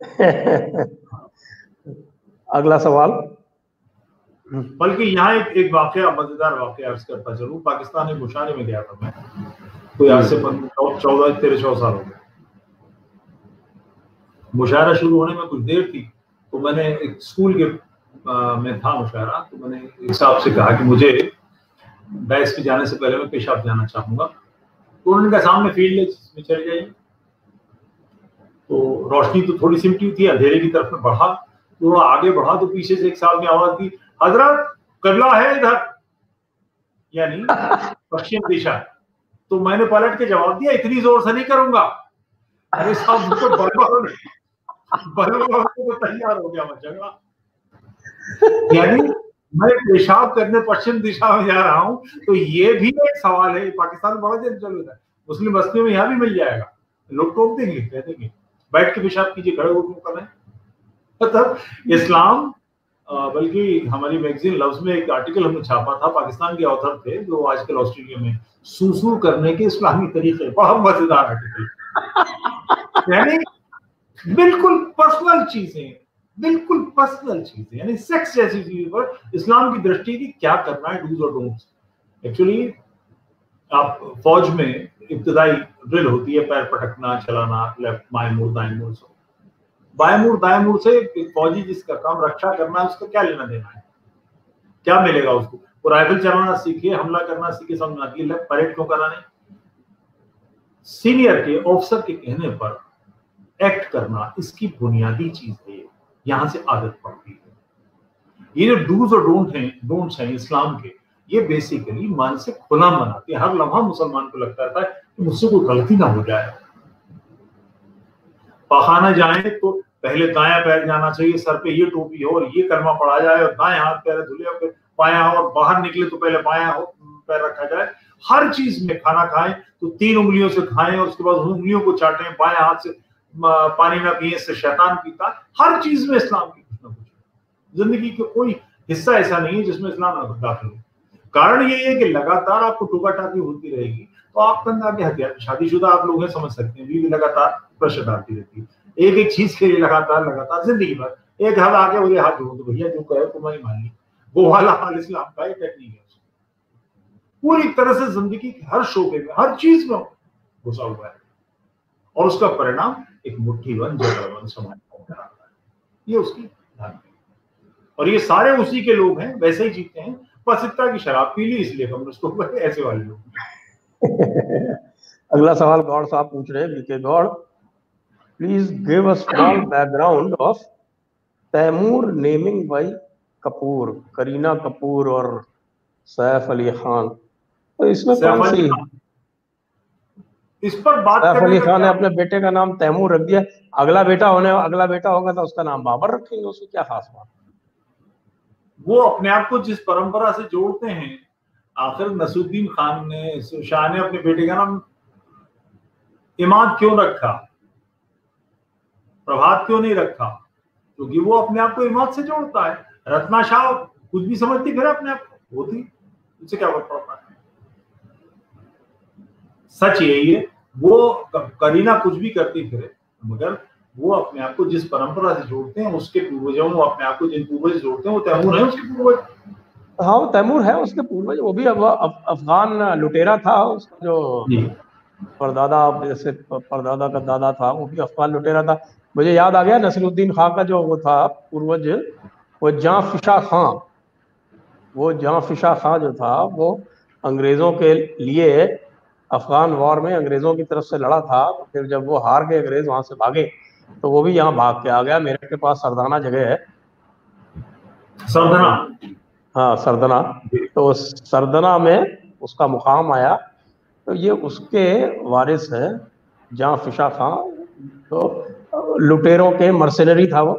*laughs* अगला सवाल। बल्कि यहाँ एक एक वाक्य मज़ेदार वाक्य अर्ज़ करता चलू। पाकिस्तान में मुशारे में गया था मैं। कोई आज से चौदह तेरह चौदह साल हो गए। मुशायरा शुरू होने में कुछ देर थी तो मैंने एक स्कूल के आ, में था मुशायरा तो मैंने एक साहब से कहा कि मुझे बैस पे जाने से पहले मैं पेशाब जाना चाहूँगा। तो उन्होंने कहा सामने फ़ील्ड है जिसमें चले जाइए तो रोशनी तो थोड़ी सिमटी हुई थी अंधेरे की तरफ़ में बढ़ा थोड़ा तो आगे बढ़ा तो पीछे से एक साहब ने आवाज़ दी हज़रत कबला है इधर? यानी पश्चिम दिशा। तो मैंने पलट के जवाब दिया इतनी ज़ोर से नहीं करूँगा। अरे साहब तो बड़बड़ तो तैयार हो गया यानी मैं पेशाब करने पश्चिम दिशा में जा रहा हूँ तो ये भी एक सवाल है पाकिस्तान बड़ा रहा है। मुस्लिम बस्तियों में यहाँ भी मिल जाएगा। लोग टोक देंगे कह देंगे बैठ के पेशाब कीजिए खड़े होकर कर रहे मतलब इस्लाम बल्कि हमारी मैगजीन लफ्ज में एक आर्टिकल हमने छापा था, पाकिस्तान के ऑथर थे, जो आजकल ऑस्ट्रेलिया में सूसू करने के इस्लामी तरीके बहुत मज़ेदार आर्टिकल यानी बिल्कुल पर्सनल चीज़ें, बिल्कुल पर्सनल चीज़ें, यानी सेक्स जैसी चीज़ पर इस्लाम की दृष्टि की क्या करना है डूज और डोंट्स एक्चुअली आप फौज में इब्तदाई ड्रिल होती है, पैर पटकना, चलाना लेफ़्ट बाएँ मुड़, दाएँ मुड़ सो बाएँ मुड़, दाएँ मुड़ से फौजी जिसका काम रक्षा करना है, उसका क्या लेना देना है? क्या मिलेगा उसको? वो राइफल चलाना सीखे, हमला करना सीखे, समझ में आती है परेड क्यों कराने सीनियर के ऑफिसर के कहने पर एक्ट करना इसकी बुनियादी चीज़ है। यहाँ से आदत पड़ती है। ये जो डूज और डोंट हैं डोंट्स हैं इस्लाम के, ये बेसिकली मन से खुला मनाते हैं। हर लम्हा मुसलमान को लगता था कि मुझसे कोई गलती ना हो जाए। पखाना जाए तो पहले दाया पैर जाना चाहिए, सर पे ये टोपी हो और ये कर्मा पड़ा जाए और दाएँ हाथ पैर धुले फिर पाया हो और बाहर निकले तो पहले बाया हो पैर रखा जाए। हर चीज़ में खाना खाएँ तो तीन उंगलियों से खाएँ और उसके बाद उंगलियों को चाटें बाएँ हाथ से पानी ना पिए इससे शैतान पीता हर चीज़ में इस्लाम की कुछ ना कुछ ज़िंदगी का कोई हिस्सा ऐसा नहीं है जिसमें इस्लाम ना दाखिल हो। कारण ये है कि लगातार आपको टोका टाकी होती रहेगी तो आप कंधा के हथियार शादीशुदा आप लोग हैं, समझ सकते हैं। बीवी लगातार प्रेशर डालती रहती है। एक एक चीज़ के लिए लगातार लगातार, ज़िंदगी भर एक हाथ आके मुझे हाथ जोड़ दो, भैया, जो कहे तुम्हारी मान ली वो वाला हाल इस्लाम का एक टेक्निक है। पूरी तरह से ज़िंदगी के हर शोबे में, हर चीज़ में घुसा हुआ है। और उसका परिणाम एक मुट्ठी बन जगह बन समाज है ये उसकी और ये सारे उसी के लोग हैं वैसे ही जीते हैं। इतना की शराब पी ली इसलिए हम उसको *laughs* ऐसे वाले लोग *laughs* अगला सवाल गौड़ साहब पूछ रहे हैं B K Gaur. Please give a small background of Taimur naming by Kapoor Kareena Kapoor और सैफ अली खान। तो इसमें कौन सी इस पर बात सैफ अली खान ने अपने बेटे का नाम तैमूर रख दिया। अगला बेटा होने अगला बेटा होगा तो उसका नाम बाबर रखेंगे उसकी क्या खास बात? वो अपने आप को जिस परंपरा से जोड़ते हैं आखिर नसुद्दीन खान ने शाह ने अपने बेटे का नाम इमाद क्यों रखा? प्रभात क्यों नहीं रखा? क्योंकि तो वो अपने आप को इमाद से जोड़ता है। रत्ना शाह कुछ भी समझती फिर अपने आप को होती उससे क्या फ़र्क पड़ता है? सच यही है। वो करीना कुछ भी करती फिर मगर वो अपने आप को जिस परंपरा से जोड़ते हैं उसके पूर्वजों वो अपने आप को जिन पूर्वज जोड़ते हैं वो तैमूर है उसके पूर्वज। हाँ वो तैमूर है उसके पूर्वज वो भी अब अफगान लुटेरा था उसका जो परदादा जैसे परदादा का दादा था वो भी अफगान लुटेरा था। मुझे याद आ गया नसरुद्दीन खां का जो वो था पूर्वज वो जहाँ फिशा खां वो जहाँ फिशा खां जो था वो अंग्रेज़ों के लिए अफगान वॉर में अंग्रेज़ों की तरफ़ से लड़ा था तो फिर जब वो हार गए अंग्रेज़ वहाँ से भागे तो वो भी यहाँ भाग के आ गया। मेरे के पास सरदाना जगह है। सरदना? हाँ सरदना। तो सरदना में उसका मुकाम आया। तो ये उसके वारिस है जहाँ फिशा खां तो लुटेरों के मर्सनरी था वो।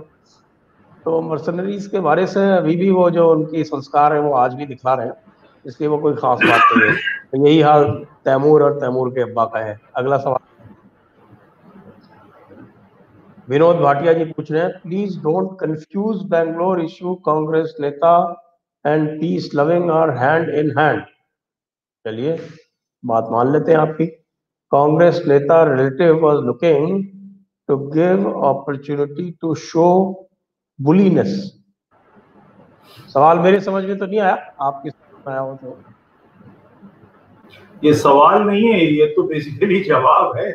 तो मर्सनरीज के बारे से अभी भी वो जो उनकी संस्कार है वो आज भी दिखा रहे हैं। इसलिए वो कोई खास बात नहीं है। तो यही हाल तैमूर और तैमूर के अब्बा का है। अगला सवाल। विनोद भाटिया जी पूछ रहे हैं please don't confuse Bangalore issue Congress नेता and peace loving are hand in hand चलिए, बात मान लेते हैं आपकी। कांग्रेस नेता relative was looking to give opportunity to show bullyness सवाल मेरे समझ में तो नहीं आया, आप आया हो तो। ये सवाल नहीं है ये तो बेसिकली जवाब है।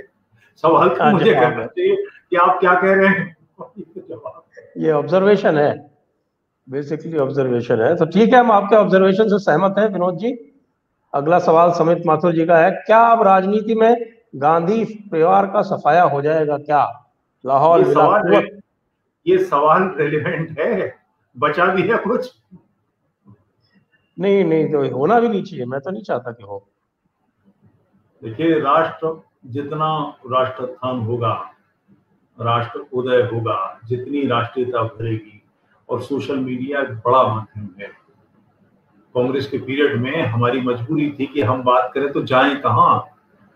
सवाल तो हाँ, मुझे करना चाहिए कि आप क्या कह रहे हैं? ये ऑब्जर्वेशन है। बेसिकली ऑब्जर्वेशन है। तो ठीक है हम आपके ऑब्जर्वेशन से सहमत हैं विनोद जी। अगला सवाल समित माथुर जी का है क्या अब राजनीति में गांधी परिवार का सफाया हो जाएगा क्या? लाहौर ये सवाल रेलिवेंट है। बचा भी है कुछ? नहीं नहीं तो होना भी नहीं चाहिए। मैं तो नहीं चाहता कि हो। देखिए, राष्ट्र जितना राष्ट्रस्थान होगा, राष्ट्र उदय होगा, जितनी राष्ट्रीयता भरेगी और सोशल मीडिया एक बड़ा माध्यम है। कांग्रेस के पीरियड में हमारी मजबूरी थी कि हम बात करें तो जाए कहाँ?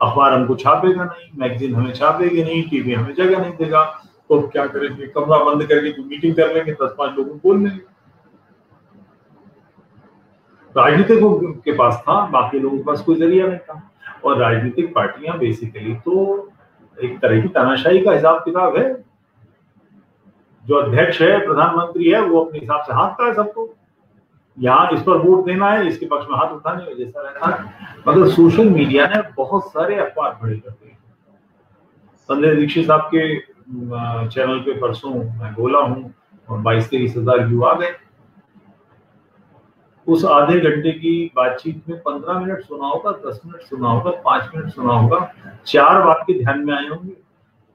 अखबार हमको छापेगा नहीं, मैगजीन हमें छापेगी नहीं, टीवी हमें जगह नहीं देगा। तो क्या करेंगे? कमरा बंद करके मीटिंग कर लेंगे, दस पाँच लोगों को बोल लेंगे। राजनीतिकों के पास था, बाकी लोगों के पास कोई ज़रिया नहीं था। और राजनीतिक पार्टियाँ बेसिकली तो एक तरह की तानाशाही का हिसाब किताब है। जो अध्यक्ष है, प्रधानमंत्री है, वो अपने हिसाब से हाँकता है सबको। यहाँ इस पर वोट देना है, इसके पक्ष में हाथ उठाने जैसा रहता है। मगर सोशल मीडिया ने बहुत सारे अखबार खड़े कर दिए। संजय दीक्षित साहब के चैनल पे परसों मैं बोला हूँ और बाईस तेईस हज़ार आ गए। उस आधे घंटे की बातचीत में पंद्रह मिनट सुना होगा दस मिनट सुना होगा पाँच मिनट सुना होगा चार वाक्य ध्यान में आए होंगे।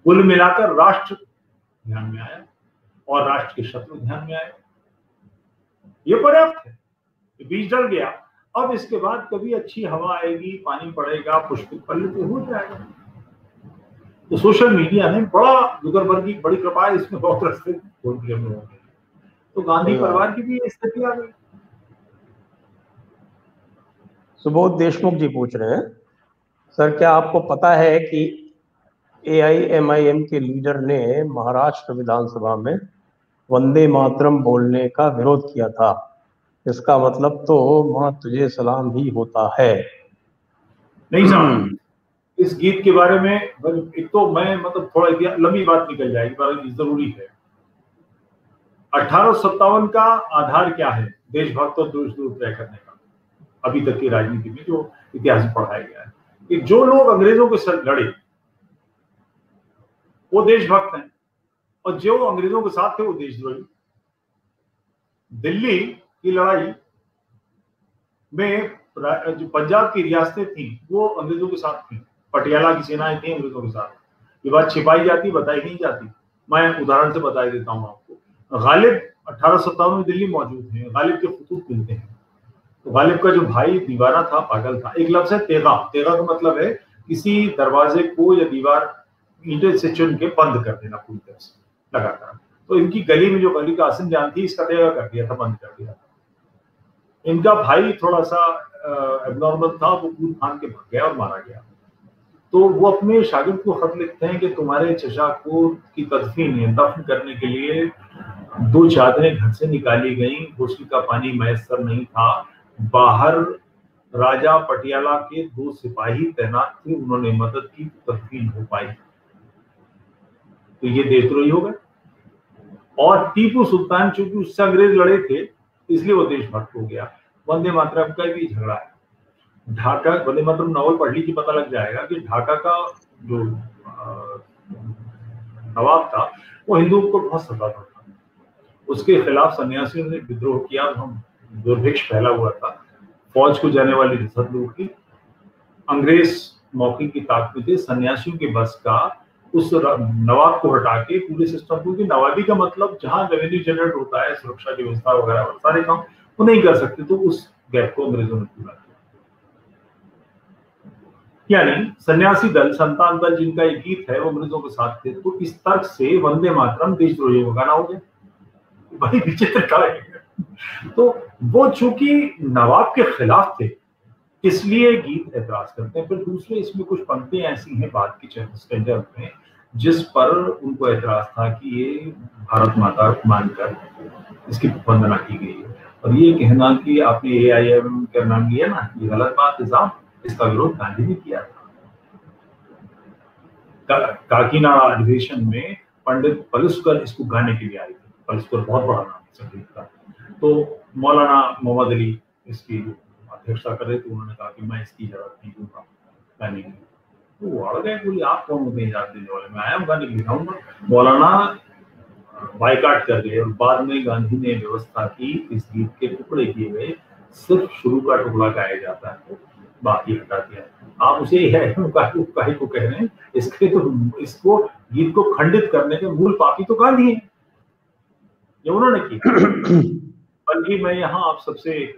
कुल मिलाकर राष्ट्र ध्यान में आया और राष्ट्र के शत्रु ध्यान में आए। ये पर्याप्त है बीज डल गया। अब इसके बाद कभी अच्छी हवा आएगी पानी पड़ेगा पुष्प फल तो हो जाएगा। तो सोशल मीडिया ने बड़ा जुगरबर्गी बड़ी कृपा इसमें बहुत रस्ते खोल दिए तो गांधी परिवार की भी स्थिति आ गई। सुबोध देशमुख जी पूछ रहे हैं। सर, क्या आपको पता है कि ए आई के लीडर ने महाराष्ट्र विधानसभा में वंदे मातरम बोलने का विरोध किया था? इसका मतलब तो माँ तुझे सलाम ही होता है। नहीं साहब इस गीत के बारे में एक तो मैं मतलब थोड़ा लंबी बात निकल जाएगी ज़रूरी है। अठारह का आधार क्या है? देशभक्त और दोष दूर तय करने अभी तक की राजनीति में जो इतिहास पढ़ाया गया है, कि जो लोग अंग्रेज़ों के साथ लड़े, वो देशभक्त हैं। और जो अंग्रेज़ों के साथ थे, वो देशद्रोही। दिल्ली की लड़ाई में जो पंजाब की रियासतें थी, वो अंग्रेज़ों के साथ थी। पटियाला की सेनाएँ थी अंग्रेज़ों के साथ। ये बात छिपाई जाती, बताई नहीं जाती। मैं उदाहरण से बताई देता हूँ आपको। गालिब अठारह सौ सत्तावन में दिल्ली मौजूद है। गालिब के खतूत मिलते हैं। तो गालिब का जो भाई दीवारा था, पागल था। एक लफ्ज है तेगा। तेगा का मतलब है किसी दरवाजे को या दीवार ईंटे से चुन के बंद कर देना पूरी तरह से, लगातार। तो इनकी गली में जो गली का आसन जान थी, इसका तेगा कर दिया था, बंद कर दिया था। इनका भाई थोड़ा सा एबनॉर्मल था, वो कूद फान के भाग गया और मारा गया। तो वो अपने शागिर्द को खत लिखते हैं कि तुम्हारे चचा को की तदफीन दफन करने के लिए दो चादरें घर से निकाली गई घोसली का पानी मैसर नहीं था। बाहर राजा पटियाला के दो सिपाही तैनात थे, उन्होंने मदद की तो तदफीन हो पाई। तो ये देशद्रोही हो गए। और टीपू सुल्तान चूँकि उससे अंग्रेज़ लड़े थे, इसलिए वो देशभक्त हो गया। वंदे मातरम का भी झगड़ा है। ढाका, वंदे मातरम नॉवल पढ़ लीजिए, पता लग जाएगा कि ढाका का जो नवाब था, वो हिंदुओं को बहुत सताता था। उसके खिलाफ सन्यासियों ने विद्रोह किया, हम दुर्भिक्ष फैला हुआ था। फौज को जाने वाली रिसद लूट अंग्रेज़ मौके की ताकत थे सन्यासियों के बस का उस नवाब को हटा के पूरे सिस्टम को नवाबी का मतलब जहाँ रेवेन्यू जनरेट होता है, सुरक्षा की व्यवस्था वगैरह सारे काम वो नहीं कर सकते तो उस गैप को अंग्रेज़ों ने पूरा किया। यानी सन्यासी दल, संतान दल जिनका एक गीत है, वो अंग्रेज़ों के साथ थे तो इस तर्क से वंदे मातरम देशद्रोहियों का गाना हो गया। बड़ी विचित्र तो वो चूँकि नवाब के खिलाफ थे, इसलिए गीत एतराज़ करते हैं। फिर दूसरे इसमें कुछ पंक्तियाँ ऐसी हैं बात की स्टैंडर्ड में, जिस पर उनको एतराज़ था कि ये भारत माता मानकर इसकी वंदना की गई है। और ये कहना कि आपने ए आई एम का नाम लिया ना, ये गलत बात साहब, इसका विरोध गांधी ने किया था। काकीनाडा अधिवेशन में पंडित पलुस्कर इसको गाने के लिए आए थे। पलुस्कर बहुत बड़ा नाम संगीत का। तो मौलाना मोहम्मद अली इसकी अध्यक्षता कर रहे थे, उन्होंने कहा कि मैं इसकी इजाज़त नहीं दूँगा गाने की तो वो अड़ गए बोली आप कौन होते हैं इजाज़त देने वाले? मैं आया हूँ गाने लिखाऊँगा मौलाना बाइकाट कर गए और बाद में गांधी ने व्यवस्था की, इस गीत के टुकड़े किए गए सिर्फ़ शुरू का टुकड़ा गाया जाता है, बाकी हटा दिया। आप उसे है को कह रहे हैं, इसके तो इसको, गीत को खंडित करने के मूल पापी तो गांधी है। ये उन्होंने की। *clears throat* बल्कि मैं यहाँ आप सबसे एक,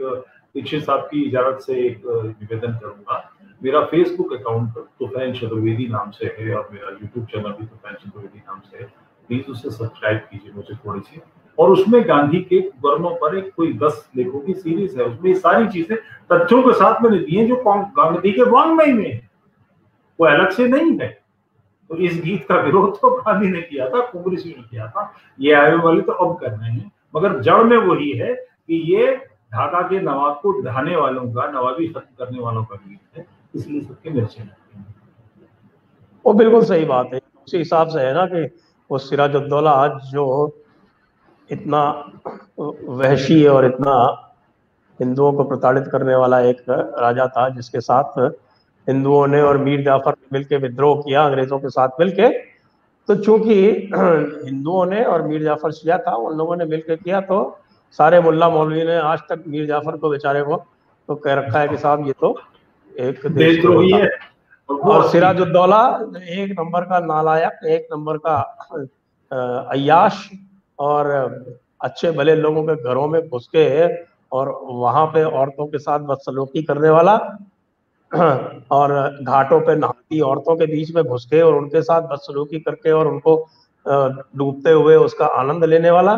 दीक्षित साहब की इजाज़त से एक, निवेदन करूँगा। मेरा फेसबुक अकाउंट तुफैन चतुर्वेदी नाम से है और मेरा यूट्यूब चैनल भी तुफैन चतुर्वेदी नाम से है। प्लीज़ उसे सब्सक्राइब कीजिए मुझे थोड़ी सी। और उसमें गांधी के वर्णों पर एक कोई दस लेखों की सीरीज़ है, उसमें सारी चीज़ें तथ्यों के साथ मैंने दी है जो गांधी के वांग्मय में है। वो अलग से नहीं है। तो इस गीत का विरोध तो गांधी ने किया था, कांग्रेस ने किया था। ये आए वाले तो अब कर रहे हैं। मगर जड़ में वही है कि ये ढाका के नवाब को ढाने वालों का, नवाबी खत्म करने वालों का गीत है, इसलिए सबके मिर्चे वो बिल्कुल सही बात है। उसी हिसाब से है ना कि वो सिराजुद्दौला आज जो इतना वहशी और इतना हिंदुओं को प्रताड़ित करने वाला एक राजा था, जिसके साथ हिंदुओं ने और मीर जाफ़र ने मिलकर विद्रोह किया, अंग्रेज़ों के साथ मिलके तो चूँकि *clears throat* हिंदुओं ने और मीर जाफ़र शिया था उन लोगों ने मिलकर किया तो सारे मुल्ला मौलवी ने आज तक मीर जाफ़र को बेचारे को तो कह रखा है कि साहब ये तो एक देशद्रोही है। और सिराजुद्दौला एक नंबर का नालायक एक नंबर का अयाश और अच्छे भले लोगों के घरों में घुस के और वहाँ पे औरतों के साथ बदसलूकी करने वाला *clears throat* और घाटों पे नहाती औरतों के बीच में घुस के और उनके साथ बदसलूकी करके और उनको डूबते हुए उसका आनंद लेने वाला।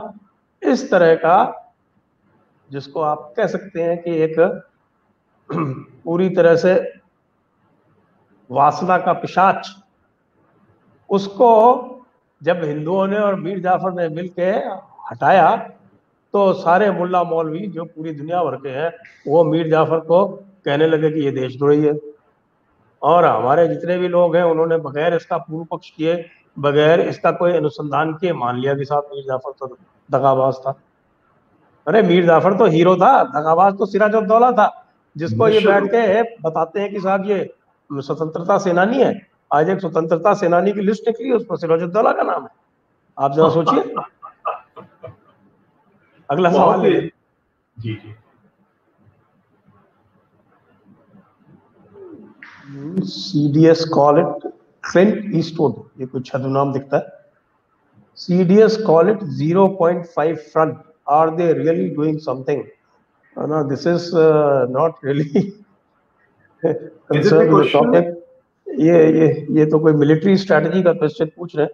इस तरह का, जिसको आप कह सकते हैं कि एक *clears throat* पूरी तरह से वासना का पिशाच। उसको जब हिंदुओं ने और मीर जाफ़र ने मिलके हटाया तो सारे मुल्ला मौलवी जो पूरी दुनिया भर के हैं, वो मीर जाफ़र को कहने लगे कि ये देशद्रोही है। और हमारे जितने भी लोग हैं उन्होंने बगैर इसका पूर्व पक्ष किए बगैर इसका कोई अनुसंधान किए मान लिया कि साहब मीर जाफ़र तो दगाबाज था। अरे मीर जाफ़र तो हीरो था दगाबाज तो सिराज सिराजुद्दौला था। जिसको ये बैठ के बताते हैं कि साहब ये स्वतंत्रता सेनानी है आज एक स्वतंत्रता सेनानी की लिस्ट निकली उस पर सिराजुद्दौला का नाम है। आप जरा सोचिए। *laughs* अगला सवाल जी जी। C D S call it Clint Eastwood ये कुछ छदु नाम दिखता है। C D S call it zero point five front are they really doing something ना दिस इज़ नॉट रियली ये ये ये तो कोई मिलिट्री स्ट्रेटजी का क्वेश्चन पूछ रहे हैं।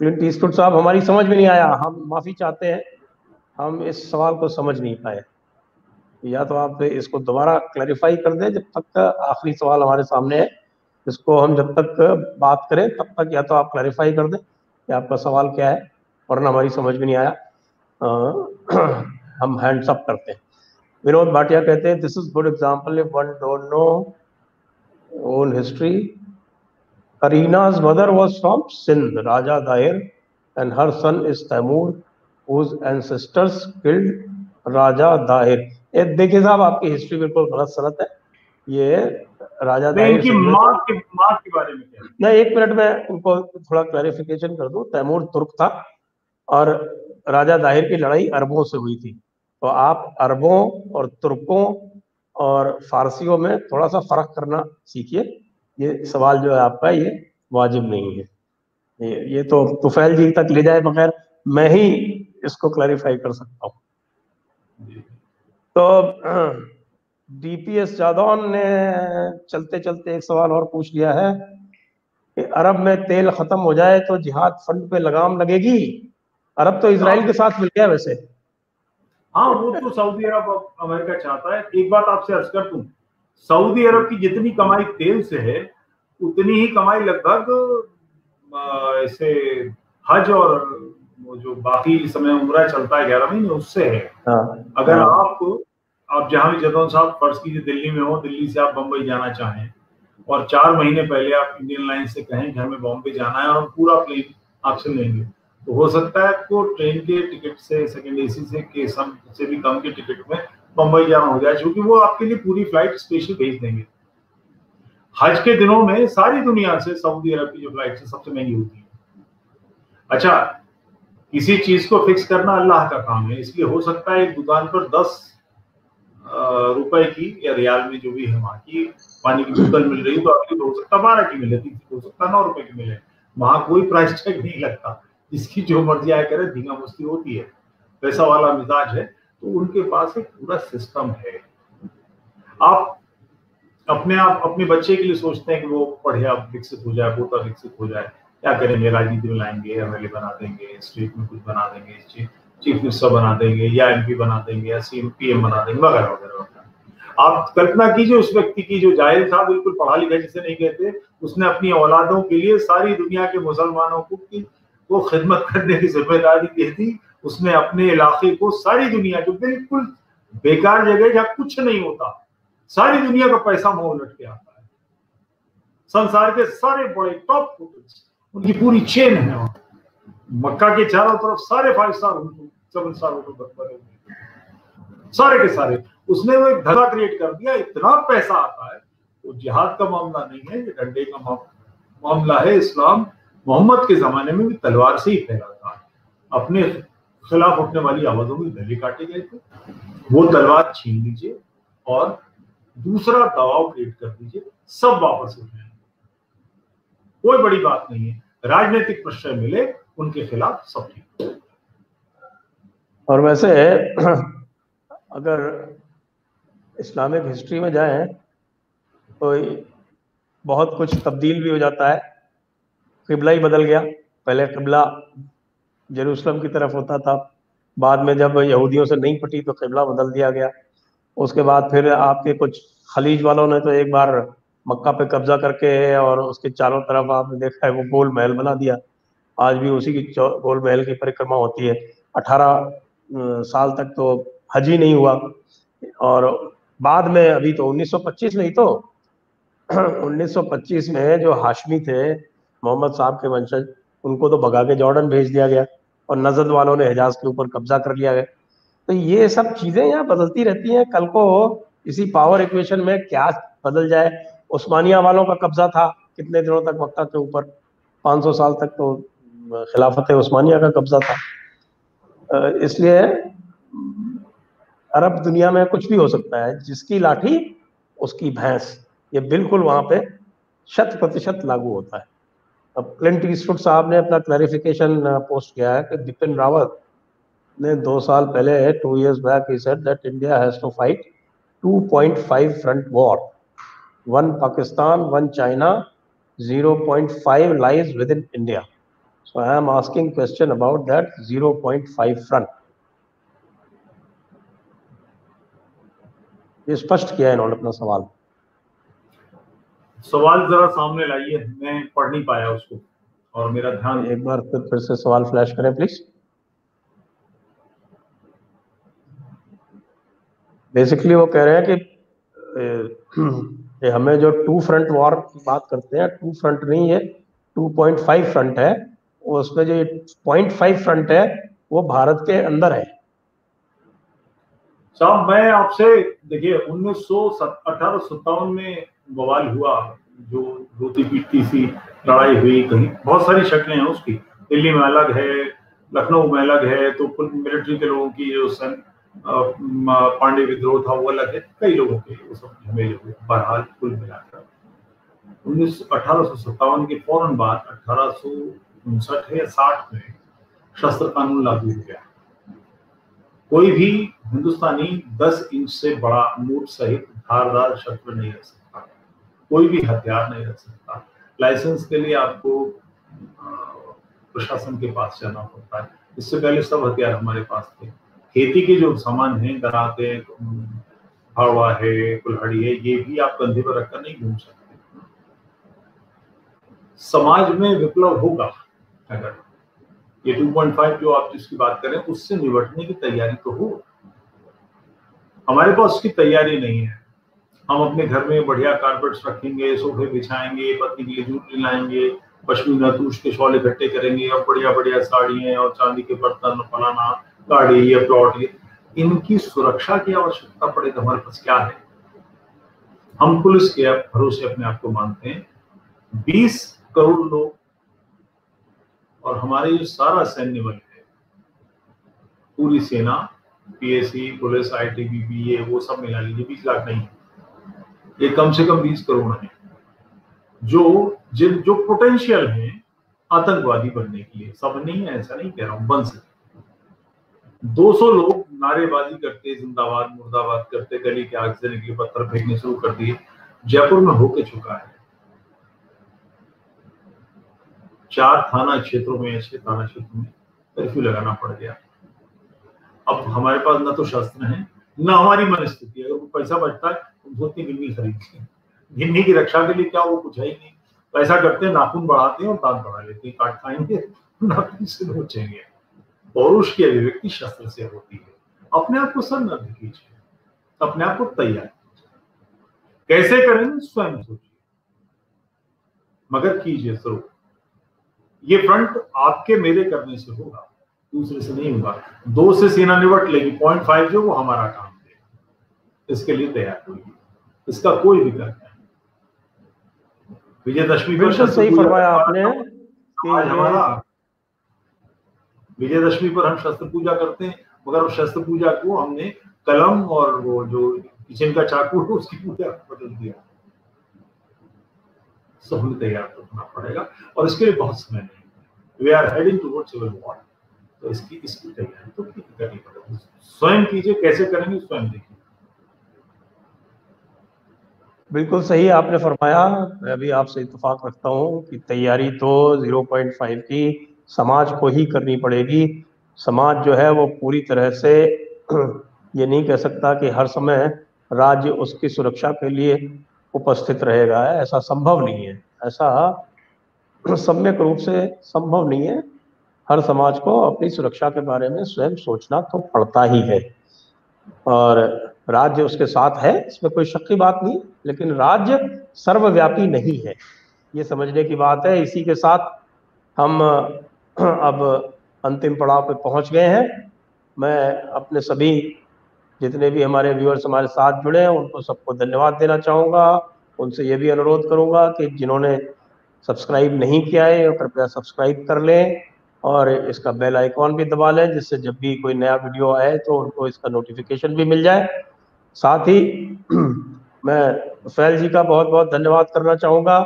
क्लिंट ईस्टवुड साहब हमारी समझ में नहीं आया। हम माफ़ी चाहते हैं। हम इस सवाल को समझ नहीं पाए। या तो आप इसको दोबारा क्लैरिफाई कर दें जब तक आखिरी सवाल हमारे सामने है। इसको हम जब तक बात करें तब तक या तो आप क्लैरिफाई कर दें कि आपका सवाल क्या है वरना हमारी समझ में नहीं आया। आ, *clears throat* हम हैंड्स अप करते हैं। विनोद भाटिया कहते हैं this is good example if one don't know own history Kareena's mother was from Sindh, Raja Dahir, and her son is Taimur, whose ancestors killed Raja Dahir. ये देखिए साहब आपकी हिस्ट्री बिल्कुल गलत सलत है। ये राजा की माँ के माँ के बारे में क्या? मैं एक मिनट में उनको थोड़ा क्लैरिफिकेशन कर दूँ। तैमूर तुर्क था और राजा दाहिर की लड़ाई अरबों से हुई थी। तो आप अरबों और तुर्कों और फारसियों में थोड़ा सा फ़र्क करना सीखिए। ये सवाल जो है आपका ये वाजिब नहीं है। ये ये तो तुफैल जी तक ले जाए बगैर मैं ही इसको क्लैरिफाई कर सकता हूँ। तो *clears throat* डीपीएस जादौन ने चलते चलते एक सवाल और पूछ लिया है कि अरब में तेल खत्म हो जाए तो जिहाद फंड पे लगाम लगेगी? अरब तो इसराइल के साथ मिल गया वैसे। हाँ वो तो सऊदी अरब अमेरिका चाहता है। एक बात आपसे अर्ज़ कर दूँ सऊदी अरब की जितनी कमाई तेल से है उतनी ही कमाई लगभग ऐसे हज और वो जो बाकी समय उम्र चलता है ग्यारह महीने उससे है। हाँ, अगर आप आप जहाँ भी जदौन साहब, फ़र्ज़ कीजिए दिल्ली में हो, दिल्ली से आप बम्बई जाना चाहें, और चार महीने पहले आप इंडियन लाइन से कहें कि हमें बॉम्बे जाना है, और पूरा प्लेन आपसे लेंगे। तो हो सकता है आपको ट्रेन के टिकट से सेकंड एसी से, के सम, से भी कम के टिकट में बम्बई जाना हो जाए, क्योंकि वो आपके लिए पूरी फ़्लाइट स्पेशल भेज देंगे। हज के दिनों में सारी दुनिया से, सऊदी अरब की जो फ़्लाइट है सबसे महँगी होती है। अच्छा किसी चीज़ को फिक्स करना अल्लाह का काम है, इसलिए हो सकता है एक दुकान पर दस रुपए की या रियाल में जो भी है वहाँ की पानी की बोतल मिल रही तो आपकी हो सकता बारह की मिले, तीन हो सकता नौ रुपए की मिले। वहाँ कोई प्राइस टैग नहीं लगता। जिसकी जो मर्ज़ी आया करे धींगा मुस्ती होती है। पैसा वाला मिजाज है तो उनके पास एक पूरा सिस्टम है। आप अपने आप, अपने बच्चे के लिए सोचते हैं कि वो पढ़े आप विकसित हो जाए पोता विकसित हो जाए। क्या करेंगे? राजनीति में लाएँगे एमएलए बना देंगे स्टेट में कुछ बना देंगे चीफ मिनिस्टर बना देंगे या एमपी बना देंगे या सी पीएम बना देंगे, वगैरह वगैरह आप कल्पना कीजिए उस व्यक्ति की जो ज़ाहिर था, बिल्कुल पढ़ा लिखा जिसे नहीं कहते, उसने अपनी औलादों के लिए सारी दुनिया के मुसलमानों को की वो खिदमत करने की ज़िम्मेदारी दे दी। उसने अपने इलाके को सारी दुनिया, जो बिल्कुल बेकार जगह जहाँ कुछ नहीं होता, सारी दुनिया का पैसा मोह लट के आता है। संसार के सारे बड़े टॉप होटल्स उनकी पूरी चेन है। मक्का के चारों तरफ़ सारे five star hotel seven star hotel बने सारे के सारे। उसने वो एक धरा क्रिएट कर दिया, इतना पैसा आता है, वो जिहाद का मामला नहीं है, ये डंडे का मामला है इस्लाम। मोहम्मद के जमाने में भी तलवार से ही फैला था अपने खिलाफ उठने वाली आवाजों में गले काटे गए थे। वो तलवार छीन लीजिए और दूसरा दबाव क्रिएट कर दीजिए, सब वापस हो जाए कोई बड़ी बात नहीं है। राजनीतिक प्रश्रय मिले, उनके खिलाफ सब ठीक और वैसे, *clears throat* अगर इस्लामिक हिस्ट्री में जाएँ तो बहुत कुछ तब्दील भी हो जाता है। किबला ही बदल गया। पहले किबला जेरूसलम की तरफ़ होता था। बाद में जब यहूदियों से नहीं पटी तो किबला बदल दिया गया। उसके बाद फिर आपके कुछ खलीज वालों ने तो एक बार मक्का पे कब्जा करके और उसके चारों तरफ़ आपने देखा है, वो गोल महल बना दिया। आज भी उसी की गोल महल की परिक्रमा होती है। अठारह साल तक तो हज ही नहीं हुआ। और बाद में अभी तो 1925 नहीं तो 1925 में जो हाशमी थे, मोहम्मद साहब के वंशज, उनको तो भगा के जॉर्डन भेज दिया गया और नजद वालों ने हिजाज के ऊपर कब्जा कर लिया गया। तो ये सब चीज़ें यहाँ बदलती रहती हैं। कल को इसी पावर इक्वेशन में क्या बदल जाए? उस्मानिया वालों का कब्जा था कितने दिनों तक वक्ता के ऊपर? 500 साल तक तो खिलाफत उस्मानिया का कब्जा था। इसलिए अरब दुनिया में कुछ भी हो सकता है, जिसकी लाठी, उसकी भैंस, ये बिल्कुल वहाँ पे शत प्रतिशत लागू होता है। अब क्लिंट ईस्टवुड साहब ने अपना क्लैरिफिकेशन पोस्ट किया है कि बिपिन रावत ने दो साल पहले two years back he said that India has to fight 2.5 front war. One pakistan, one china 0.5 lies within india. So i am asking question about that 0.5 front. ये स्पष्ट किया है इन्होंने अपना सवाल। सवाल जरा सामने लाइए मैं पढ़ नहीं पाया उसको और मेरा ध्यान एक बार फिर फिर से सवाल फ्लैश करें प्लीज़ बेसिकली वो कह रहे हैं कि हमें जो टू फ्रंट वॉर की बात करते हैं टू फ्रंट नहीं है 2.5 फ्रंट है। उसमें जो पॉइंट फाइव फ्रंट है, वो भारत के अंदर है। साहब मैं आपसे, देखिए, उन्नीस सौ अठारह में बवाल हुआ, जो रोती पीटती सी लड़ाई हुई कहीं। बहुत सारी शक्लें हैं उसकी। दिल्ली में अलग है, लखनऊ में अलग है तो मिलिट्री के लोगों की जो सन पांडे विद्रोह था, वो अलग है। कई लोगों के, वो सब झमेले हुए बहरहाल कुल मिलाकर। उन्नीस, अठारह सौ सत्तावन के फ़ौरन बाद अठारह उनसठ या साठ में शस्त्र कानून लागू हो गया। कोई भी हिंदुस्तानी 10 इंच से बड़ा मूठ सहित धारदार शस्त्र नहीं रख सकता। कोई भी हथियार नहीं रख सकता। लाइसेंस के लिए आपको प्रशासन के पास जाना पड़ता है। इससे पहले सब हथियार हमारे पास थे। खेती के जो सामान है दराते हवा है, कुल्हाड़ी है, ये भी आप कंधे पर रखकर नहीं घूम सकते। समाज में विप्लव होगा। अगर। ये 2.5 जो आप जिसकी बात करें, उससे निपटने की तैयारी तो हो। हमारे पास उसकी तैयारी नहीं है। हम अपने घर में बढ़िया कारपेट्स रखेंगे, सोफे बिछाएँगे, पत्नी के लिए जूट लाएँगे, पश्मीना तूश के शॉल इकट्ठे करेंगे, और बढ़िया बढ़िया साड़ियाँ और चांदी के बर्तन, फलाना गाड़ी, या प्लॉट इनकी सुरक्षा की आवश्यकता पड़े तो हमारे पास क्या है? हम पुलिस के भरोसे अपने आप को मानते हैं। बीस करोड़ लोग और हमारे जो सारा सैन्य बल है, पूरी सेना पीएससी पुलिस आई आईटीबीपी, ये, वो सब मिला लीजिए, बीस लाख नहीं ये कम से कम बीस करोड़ है। जो, जिन, जो पोटेंशियल है आतंकवादी बनने के लिए, सब नहीं है, ऐसा नहीं कह रहा हूँ, बन सकते 200 लोग नारेबाजी करते, जिंदाबाद, मुर्दाबाद करते, गली के आग से निकले, पत्थर फेंकने शुरू कर दिए, जयपुर में होके चुका है। चार थाना क्षेत्रों में, ऐसे थाना क्षेत्र में कर्फ्यू लगाना पड़ गया। अब हमारे पास ना तो शस्त्र है, ना हमारी मनस्थिति अगर वो पैसा बचता है तो धोती गिन्नी खरीदते हैं। गिन्नी की रक्षा के लिए क्या वो कुछ है ही नहीं। पैसा करते हैं, नाखून बढ़ाते हैं और दांत बढ़ा लेते हैं। काट खाएँगे, नाखून से नोचेंगे पौरुष की अभिव्यक्ति शस्त्र से होती है। अपने आप को सन्नद्ध कीजिए। अपने आप को तैयार कैसे करेंगे, स्वयं सोचिए। मगर कीजिए, ज़रूर। ये फ्रंट आपके मेरे करने से होगा दूसरे से नहीं होगा। दो से सेना निपट लेगी पॉइंट फाइव जो वो हमारा काम है। इसके लिए तैयार होगी। इसका कोई विकल्प नहीं। विजयदशमी पर सही फरमाया आपने हमारा। विजयदशमी पर हम शस्त्र पूजा करते हैं मगर उस शस्त्र पूजा को हमने कलम और वो जो किचन का चाकू है उसकी पूजा बदल दिया। सब हमें तैयार होना पड़ेगा। और इसके लिए बहुत समय नहीं we are heading toward civil war तो इसकी इसकी तैयारी तो करनी पड़ेगी? स्वयं कीजिए, कैसे करेंगे, स्वयं देखिए। बिल्कुल सही आपने फरमाया। मैं भी आपसे इतफाक रखता हूँ कि तैयारी तो 0.5 की समाज को ही करनी पड़ेगी। समाज जो है वो पूरी तरह से *clears throat* ये नहीं कह सकता कि हर समय राज्य उसकी सुरक्षा के लिए उपस्थित रहेगा, ऐसा संभव नहीं है। ऐसा सम्यक रूप से संभव नहीं है। हर समाज को अपनी सुरक्षा के बारे में स्वयं सोचना तो पड़ता ही है। और राज्य उसके साथ है, इसमें कोई शक की बात नहीं, लेकिन राज्य सर्वव्यापी नहीं है। ये समझने की बात है। इसी के साथ हम अब अंतिम पड़ाव पे पहुँच गए हैं। मैं अपने सभी जितने भी हमारे व्यूअर्स हमारे साथ जुड़े हैं, उनको सबको धन्यवाद देना चाहूँगा। उनसे ये भी अनुरोध करूँगा कि जिन्होंने सब्सक्राइब नहीं किया है, कृपया सब्सक्राइब कर लें और इसका बेल आइकॉन भी दबा लें, जिससे जब भी कोई नया वीडियो आए तो उनको इसका नोटिफिकेशन भी मिल जाए। साथ ही *clears throat* मैं फैल जी का बहुत बहुत धन्यवाद करना चाहूँगा।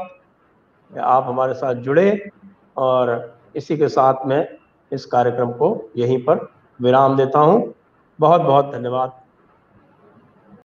आप हमारे साथ जुड़े और इसी के साथ मैं इस कार्यक्रम को यहीं पर विराम देता हूँ। बहुत बहुत धन्यवाद।